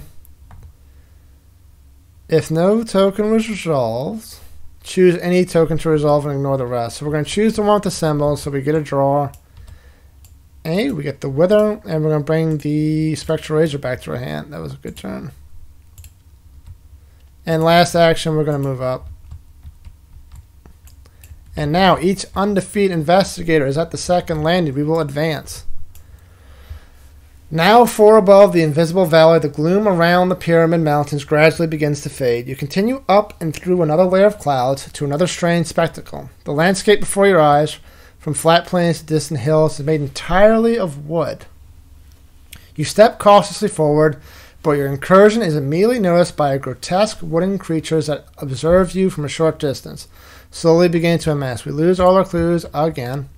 if no token was resolved, choose any token to resolve and ignore the rest. So we're going to choose the one with the symbol, so we get a draw. A, we get the Wither, and we're going to bring the Spectral Razor back to our hand. That was a good turn. And last action, we're going to move up. And now each undefeated investigator is at the second landing. We will advance. Now, far above the invisible valley, the gloom around the Pyramid Mountains gradually begins to fade. You continue up and through another layer of clouds to another strange spectacle. The landscape before your eyes, from flat plains to distant hills, is made entirely of wood. You step cautiously forward, but your incursion is immediately noticed by grotesque wooden creatures that observe you from a short distance, slowly beginning to amass. We lose all our clues again.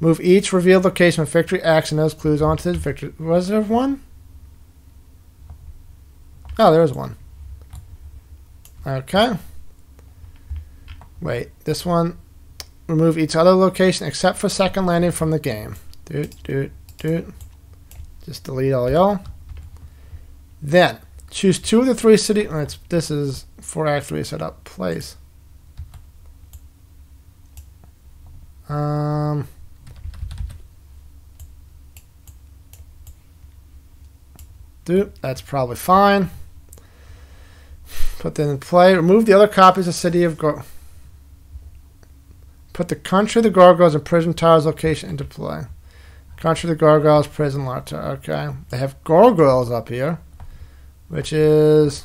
Move each revealed location with victory action those clues onto the victory. Was there one? Oh, there was one. Okay. Wait, this one. Remove each other location except for second landing from the game. Doot, doot, doot. Just delete all y'all. Then, choose two of the three city. This is for Act 3 setup. Place. Um. That's probably fine. Put that in play. Remove the other copies of City of Gar. Put the Country of the Gargoyles and Prison Towers location into play. Country of the Gargoyles, Prison Larta. Okay. They have gargoyles up here, which is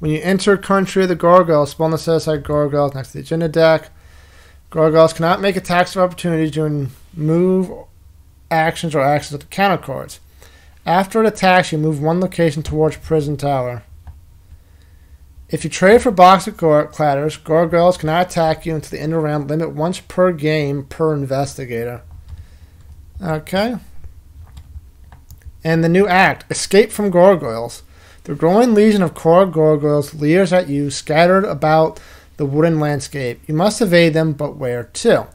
when you enter Country of the Gargoyles, spawn the set aside gargoyles next to the agenda deck. Gargoyles cannot make attacks of opportunity during move actions or actions of the counter cards. After it attacks, you move one location towards Prison Tower. If you trade for Box of Cladders, Gargoyles cannot attack you until the end of the round, limit once per game per investigator. Okay. And the new act, Escape from Gargoyles. The growing legion of core gargoyles leers at you, scattered about the wooden landscape. You must evade them, but where to?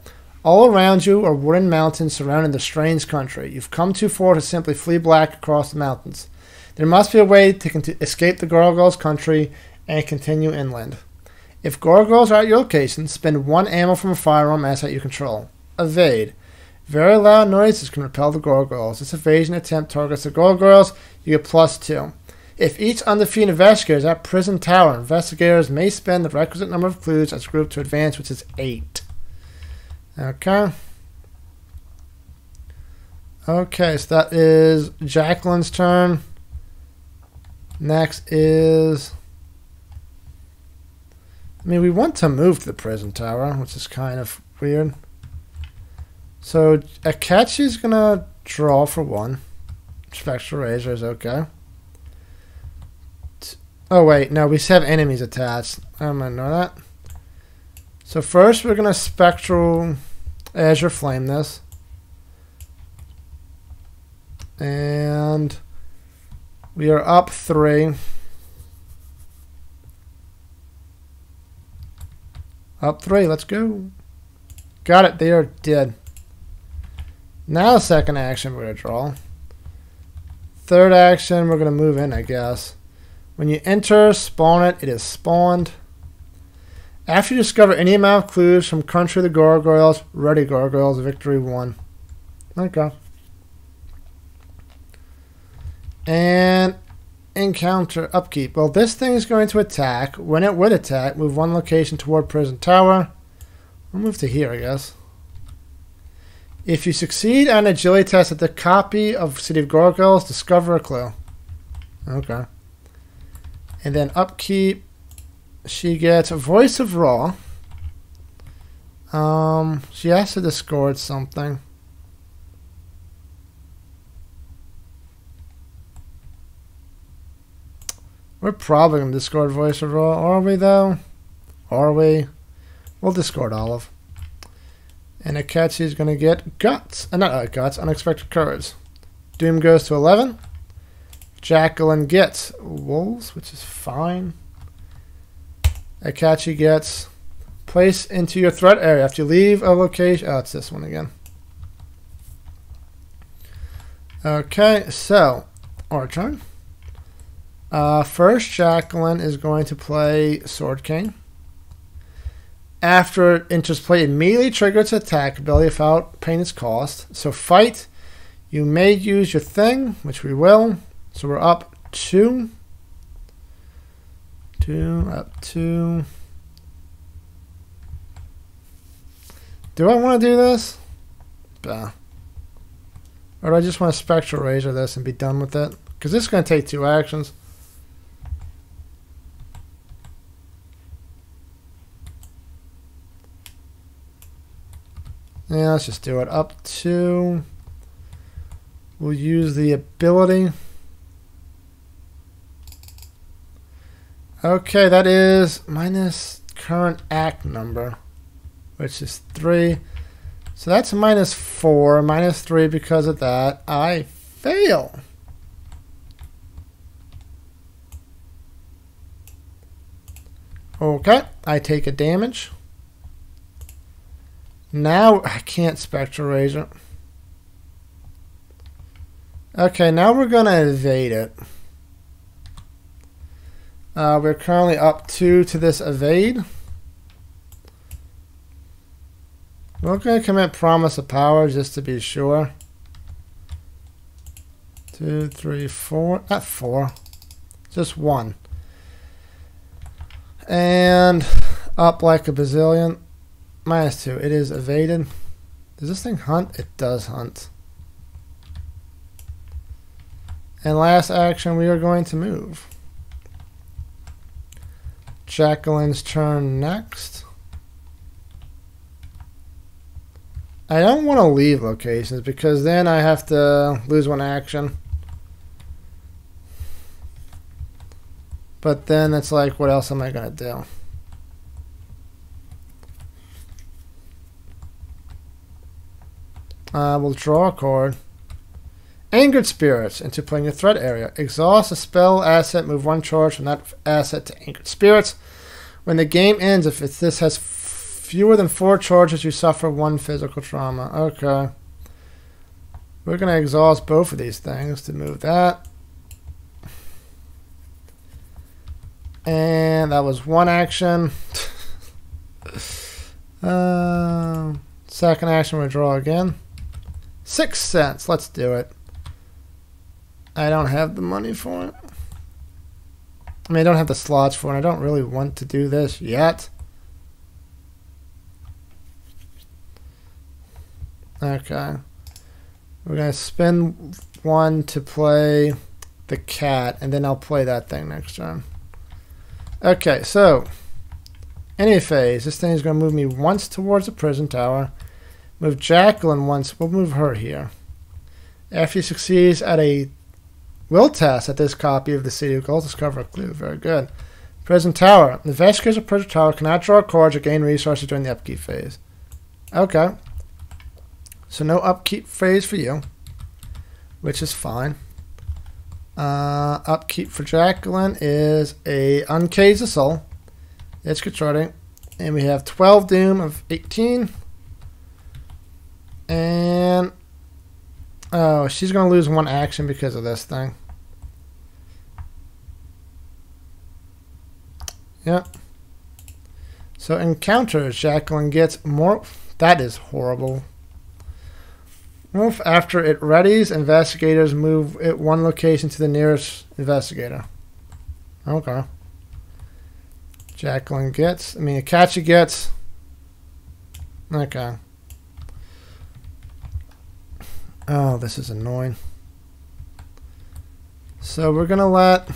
All around you are wooden mountains surrounding the strange country. You've come too far to simply flee black across the mountains. There must be a way to escape the gargoyles' country and continue inland. If gargoyles are at your location, spend one ammo from a firearm asset you control. Evade. Very loud noises can repel the gargoyles. This evasion attempt targets the gargoyles. You get plus two. If each undefeated investigator is at Prison Tower, investigators may spend the requisite number of clues as a group to advance, which is eight. Okay. Okay, so that is Jacqueline's turn. Next is. I mean, we want to move to the prison tower, which is kind of weird. So, Akachi's gonna draw for one. Spectral Razor is okay. Oh, wait, no, we have enemies attached. I'm gonna know that. So first we're going to Spectral Azure Flame this. And we are up three. Up three, let's go. Got it, they are dead. Now second action, we're to draw. Third action, we're going to move in, I guess. When you enter, spawn it, it is spawned. After you discover any amount of clues from Country of the Gargoyles, ready Gargoyles, victory one. Okay. And encounter upkeep. Well, this thing is going to attack. When it would attack, move one location toward Prison Tower. We'll move to here, I guess. If you succeed on agility test at the copy of City of Gargoyles, discover a clue. Okay. And then upkeep she gets a Voice of Ra. Um, she has to discard something. We're probably going to discard Voice of Ra, are we though? Are we? We'll discard Olive. And Akachi's going to get Guts. Uh, not uh, Guts, Unexpected Courage. Doom goes to 11. Jacqueline gets Wolves, which is fine. Akachi gets placed into your threat area. After you leave a location, oh, it's this one again. Okay, so our turn. Uh, first, Jacqueline is going to play Sword Cane. After it enters play, immediately trigger its attack ability without paying its cost. So fight, you may use your thing, which we will. So we're up two two, up two. Do I want to do this? Bah. Or do I just want to Spectral Razor this and be done with it? Because this is going to take two actions. Yeah, let's just do it. Up two. We'll use the ability. Okay, that is minus current act number, which is 3. So that's minus 4, minus 3 because of that. I fail. Okay, I take a damage. Now I can't Spectral Razor. Okay, now we're going to evade it. Uh, we're currently up two to this evade. We're going to commit Promise of Power just to be sure. Two, three, four. Not four. Just one. And up like a bazillion. Minus two. It is evaded. Does this thing hunt? It does hunt. And last action, we are going to move. Jacqueline's turn next. I don't want to leave locations because then I have to lose one action. But then it's like, what else am I going to do? Uh, we'll draw a card. Angered Spirits into playing a threat area. Exhaust a spell asset, move one charge from that asset to Angered Spirits. When the game ends, if this has fewer than four charges, you suffer one physical trauma. Okay. We're going to exhaust both of these things to move that. And that was one action. uh, second action, we draw again. Sixth Sense. Let's do it. I don't have the money for it. I mean, I don't have the slots for it. I don't really want to do this yet. Okay. We're going to spend one to play the cat, and then I'll play that thing next turn. Okay, so any phase, this thing is going to move me once towards the prison tower. Move Jacqueline once. We'll move her here. After he succeeds at a will test at this copy of the City of Gold, discover a clue. Very good. Prison Tower. The Investigators of Prison Tower cannot draw cards or gain resources during the upkeep phase. Okay. So no upkeep phase for you, which is fine. Uh, upkeep for Jacqueline is a Uncage the Soul. It's controlling. And we have 12 Doom of 18. And oh, she's gonna lose one action because of this thing. Yep. So encounter Jacqueline gets more. That is horrible. Wolf, after it readies, investigators move it one location to the nearest investigator. Okay. Jacqueline gets, I mean, Akachi gets. Okay. Oh, this is annoying. So we're going to let...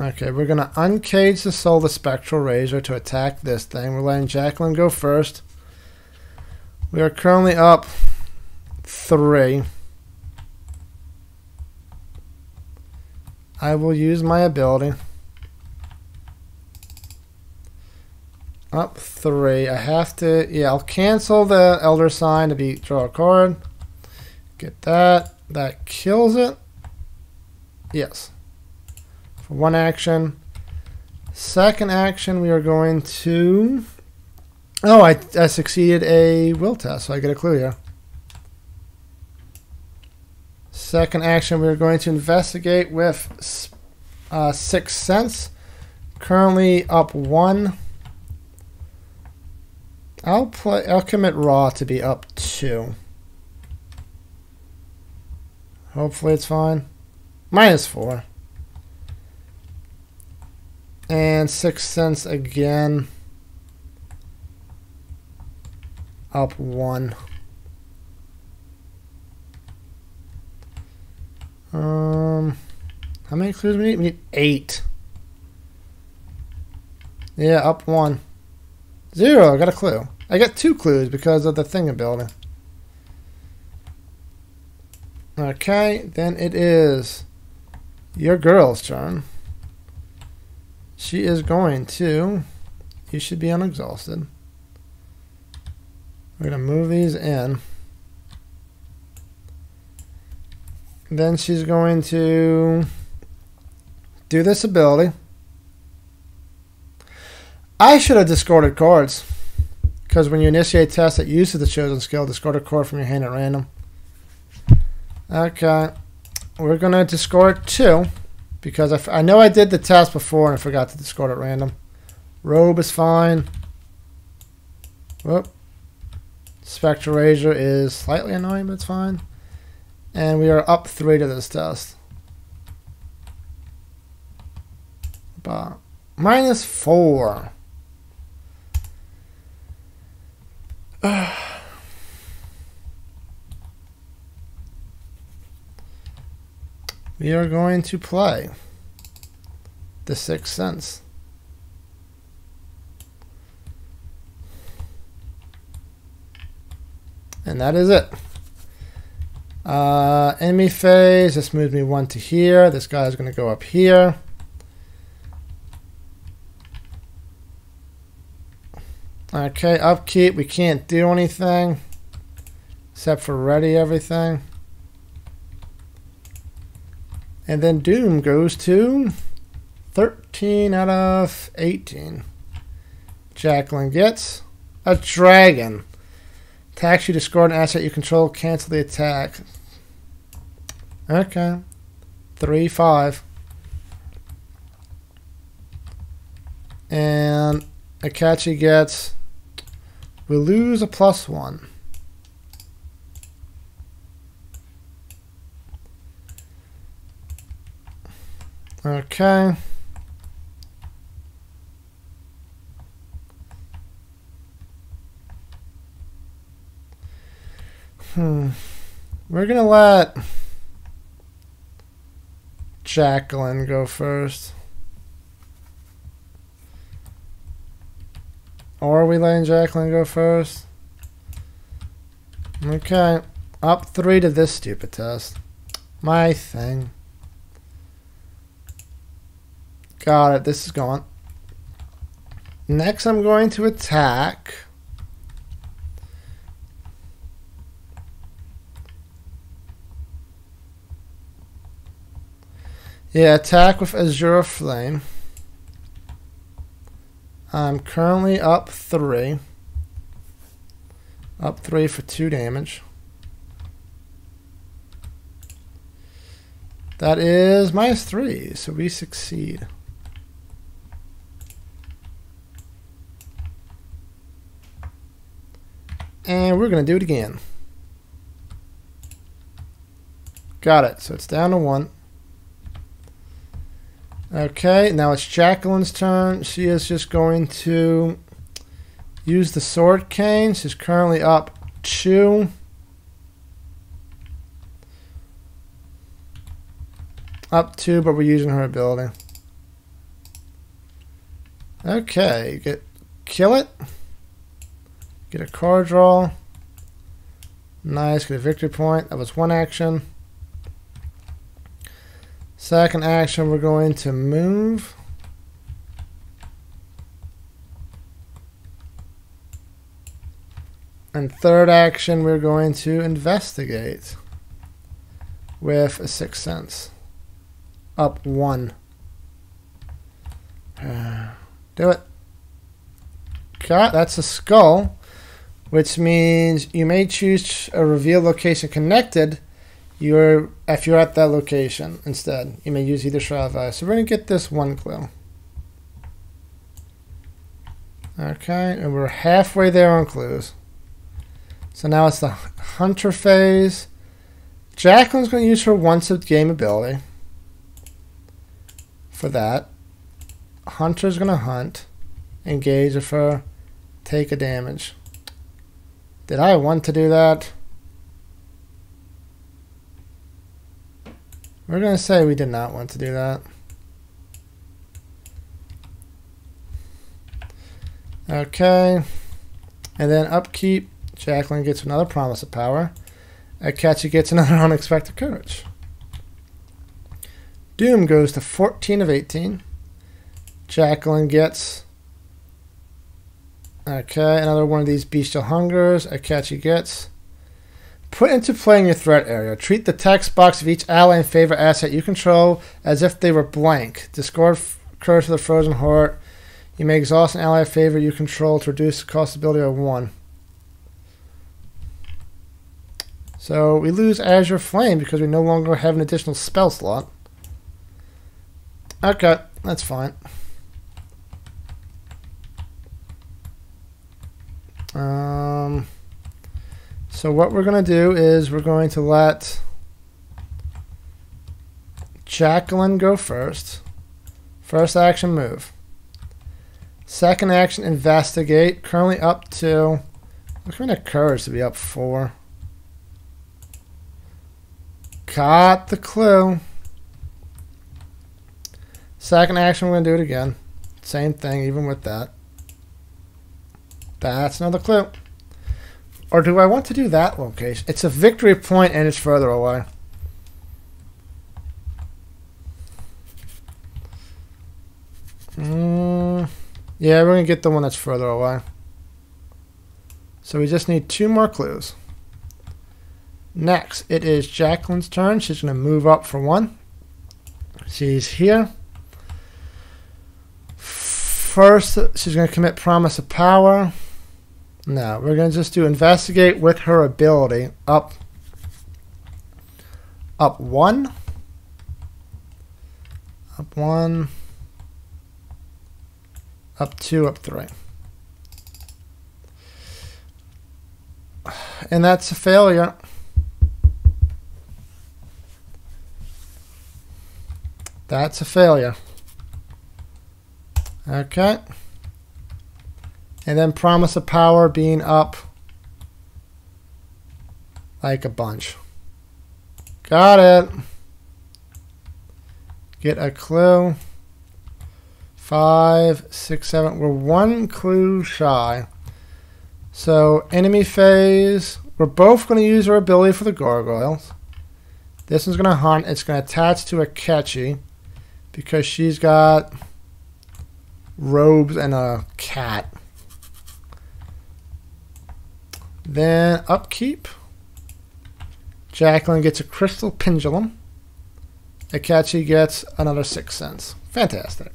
Okay, we're going to uncage the soul, the spectral razor, to attack this thing. We're letting Jacqueline go first. We are currently up three. I will use my ability. Up three. I have to, yeah, I'll cancel the Elder Sign to be draw a card. Get that. That kills it. Yes. For one action. Second action, we are going to... Oh, I, I succeeded a will test, so I get a clue here. Second action, we are going to investigate with uh, Sixth Sense. Currently up one. I'll play. I'll commit raw to be up two. Hopefully it's fine. Minus four. And Sixth Sense again. Up one. Um, how many clues we need? We need eight. Yeah, up one. Zero, I got a clue. I got two clues because of the thing ability. Okay, then it is your girl's turn. She is going to. You should be unexhausted. We're going to move these in. Then she's going to do this ability. I should have discarded cards. Because when you initiate tests that uses the chosen skill, discard a card from your hand at random. Okay. We're going to discard two. Because I, know I did the test before and I forgot to discard at random. Robe is fine. Whoop. Spectre Razor is slightly annoying, but it's fine. And we are up three to this test. But minus four. we are going to play the Sixth Sense. And that is it. Uh, enemy phase, this moves me one to here. This guy is going to go up here. Okay, upkeep, we can't do anything except for ready everything. And then Doom goes to 13 out of 18. Jacqueline gets a dragon. Tax you discard an asset you control, cancel the attack. Okay. 3 5. And Akachi gets. We lose a plus 1. Okay. Hmm. We're gonna let Jacqueline go first. Or are we letting Jacqueline go first? Okay. Up three to this stupid test. My thing. Got it. This is gone. Next, I'm going to attack. Yeah, attack with Azure Flame. I'm currently up three. Up three for two damage. That is minus three, so we succeed. And we're going to do it again. Got it. So it's down to one. Okay, now it's Jacqueline's turn. She is just going to use the sword cane. She's currently up two. Up two, but we're using her ability. Okay, get kill it. Get a card draw. Nice, get a victory point. That was one action. Second action, we're going to move. And third action, we're going to investigate with a Sixth Sense. Up one. Uh, do it. Cut. That's a skull, which means you may choose a reveal location connected you're if you're at that location instead, you may use either Shroud So we're gonna get this one clue. Okay, and we're halfway there on clues. So now it's the hunter phase. Jacqueline's going to use her once a game ability. for that. Hunter's going to hunt. Engage with her. Take a damage. Did I want to do that? We're going to say we did not want to do that. Okay. And then upkeep. Jacqueline gets another promise of power. Akachi gets another unexpected courage. Doom goes to 14 of 18. Jacqueline gets okay another one of these bestial hungers. Akachi gets put into play in your threat area. Treat the text box of each ally and favorite asset you control as if they were blank. Discard Curse of the Frozen Heart. You may exhaust an ally favorite you control to reduce the cost ability of one. So we lose Azure Flame because we no longer have an additional spell slot. Okay, that's fine. Um, so what we're going to do is we're going to let Jacqueline go first. First action move. Second action investigate. Currently up to. What kind of courage to be up four? Got the clue. Second action, we're going to do it again. Same thing, even with that. That's another clue. Or do I want to do that location? It's a victory point and it's further away. Mm, yeah, we're going to get the one that's further away. So we just need two more clues. Next, it is Jacqueline's turn. She's going to move up for one. She's here. First, she's going to commit Promise of Power. No, we're going to just do Investigate with her ability. Up. Up one. Up one. Up two, up three. And that's a failure. That's a failure. Okay. And then promise of power being up like a bunch. Got it. Get a clue. Five, six, seven. We're one clue shy. So enemy phase. We're both going to use our ability for the gargoyles. This one's going to hunt. It's going to attach to Akachi because she's got robes and a cat. Then upkeep. Jacqueline gets a crystal pendulum. Akachi gets another Sixth Sense. Fantastic.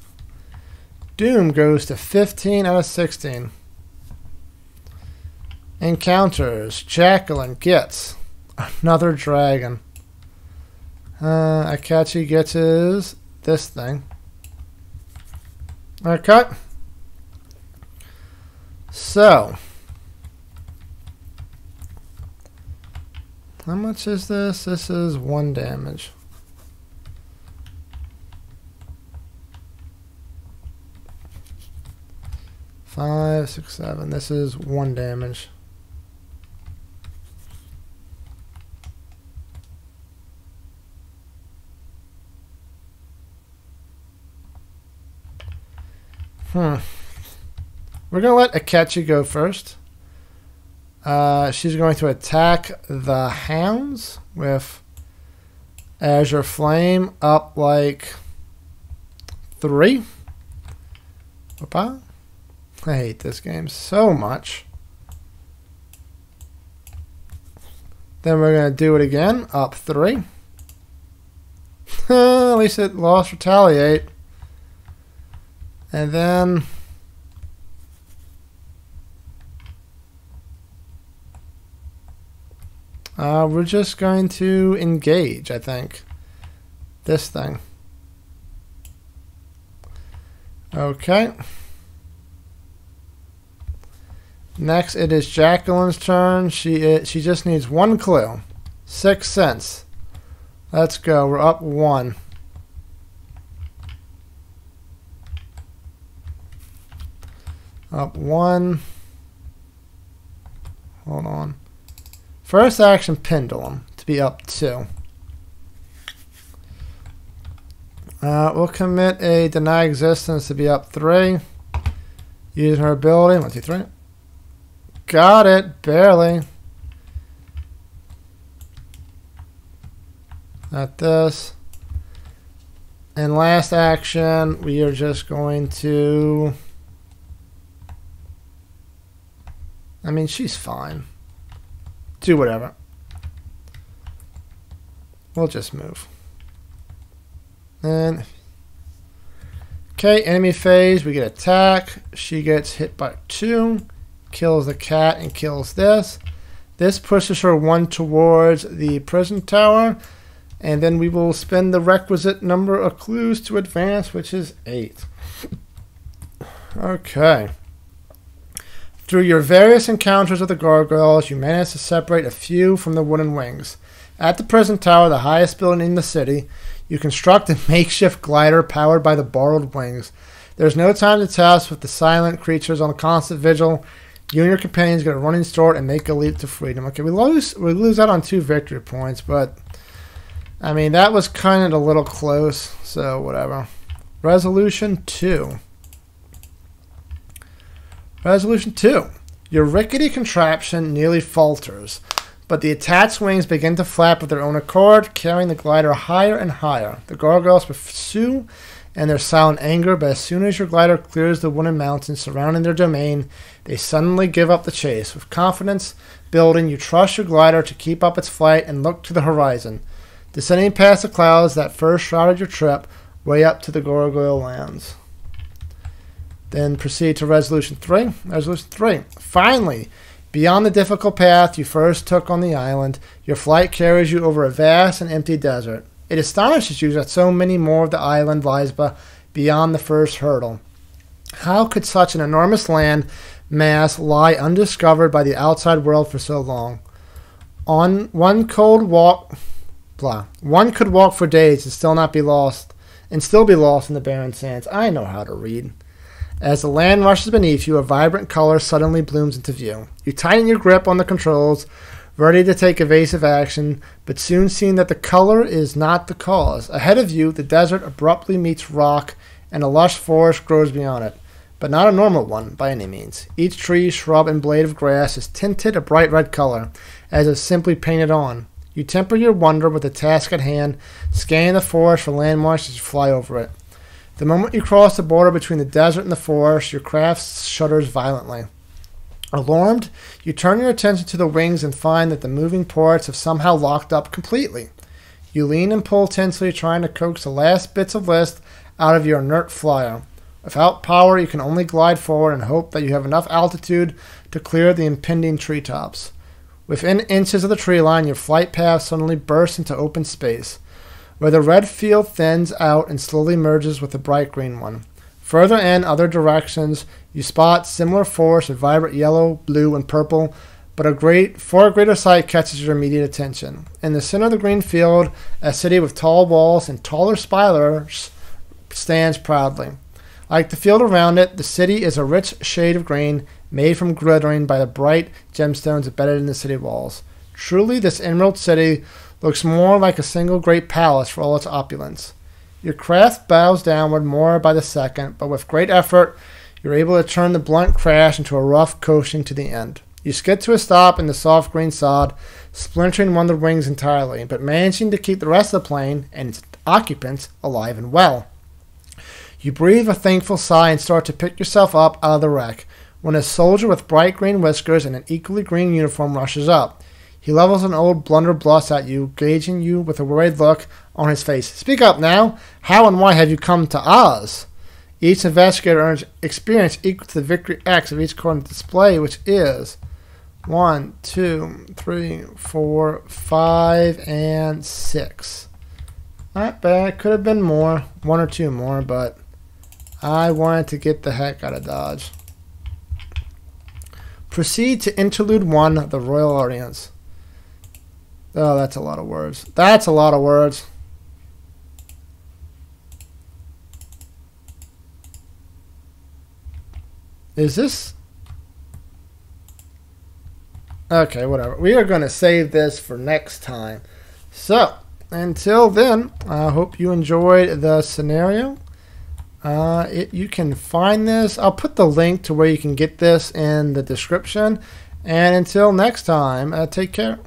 Doom goes to 15 out of 16. Encounters. Jacqueline gets another dragon. Uh, Akachi gets his this thing. Okay. So. How much is this? This is one damage. Five, six, seven. This is one damage. Hmm. We're going to let Akachi go first. Uh, she's going to attack the hounds with Azure Flame up like three. Opa. I hate this game so much. Then we're going to do it again, up three. At least it lost retaliate. And then Uh, we're just going to engage, I think. This thing. Okay. Next, it is Jacqueline's turn. She is, she just needs one clue. Sixth Sense. Let's go. We're up one. Up one. Hold on. First action pendulum to be up two. Uh, we'll commit a deny existence to be up three. Using her ability. One, two, three. Got it. Barely. Not this. And last action, we are just going to... I mean, she's fine. Do whatever. We'll just move. And okay, enemy phase, we get attack. She gets hit by two, kills the cat and kills this. This pushes her one towards the prison tower, and then we will spend the requisite number of clues to advance, which is eight. Okay. Through your various encounters with the gargoyles, you manage to separate a few from the wooden wings. At the prison tower, the highest building in the city, you construct a makeshift glider powered by the borrowed wings. There's no time to test with the silent creatures on a constant vigil. You and your companions get a running start and make a leap to freedom. Okay, we lose we lose out on two victory points, but I mean that was kind of a little close, so whatever. Resolution two. Resolution two. Your rickety contraption nearly falters but the attached wings begin to flap of their own accord, carrying the glider higher and higher. The gargoyles pursue in their silent anger, but as soon as your glider clears the wooden mountains surrounding their domain, they suddenly give up the chase. With confidence building, you trust your glider to keep up its flight and look to the horizon. Descending past the clouds that first shrouded your trip, way up to the gargoyle lands. Then proceed to resolution 3. Resolution 3. Finally, Beyond the difficult path you first took on the island, your flight carries you over a vast and empty desert. It astonishes you that so many more of the island lies beyond the first hurdle. How could such an enormous land mass lie undiscovered by the outside world for so long? On one cold walk, blah. One could walk for days and still not be lost, and still be lost in the barren sands. I know how to read. As the land rushes beneath you, a vibrant color suddenly blooms into view. You tighten your grip on the controls, ready to take evasive action, but soon seeing that the color is not the cause. Ahead of you, the desert abruptly meets rock, and a lush forest grows beyond it. But not a normal one, by any means. Each tree, shrub, and blade of grass is tinted a bright red color, as if simply painted on. You temper your wonder with the task at hand, scanning the forest for landmarks as you fly over it. The moment you cross the border between the desert and the forest, your craft shudders violently. Alarmed, you turn your attention to the wings and find that the moving parts have somehow locked up completely. You lean and pull tensely, trying to coax the last bits of list out of your inert flyer. Without power, you can only glide forward and hope that you have enough altitude to clear the impending treetops. Within inches of the tree line, your flight path suddenly bursts into open space where the red field thins out and slowly merges with the bright green one. Further in other directions, you spot similar forests of vibrant yellow, blue, and purple, but a great, far greater sight catches your immediate attention. In the center of the green field, a city with tall walls and taller spires stands proudly. Like the field around it, the city is a rich shade of green made from glittering by the bright gemstones embedded in the city walls. Truly, this emerald city looks more like a single great palace for all its opulence. Your craft bows downward more by the second, but with great effort, you're able to turn the blunt crash into a rough coasting to the end. You skid to a stop in the soft green sod, splintering one of the wings entirely, but managing to keep the rest of the plane and its occupants alive and well. You breathe a thankful sigh and start to pick yourself up out of the wreck when a soldier with bright green whiskers and an equally green uniform rushes up. He levels an old blunderbuss at you, gauging you with a worried look on his face. Speak up now. How and why have you come to Oz? Each investigator earns experience equal to the victory X of each card display, which is one, two, three, four, five, and six. Not bad. Could have been more, one or two more, but I wanted to get the heck out of Dodge. Proceed to Interlude 1, The Royal Audience. Oh, that's a lot of words. That's a lot of words. Is this... Okay, whatever. We are going to save this for next time. So, until then, I hope you enjoyed the scenario. Uh, it, you can find this. I'll put the link to where you can get this in the description. And until next time, uh, take care.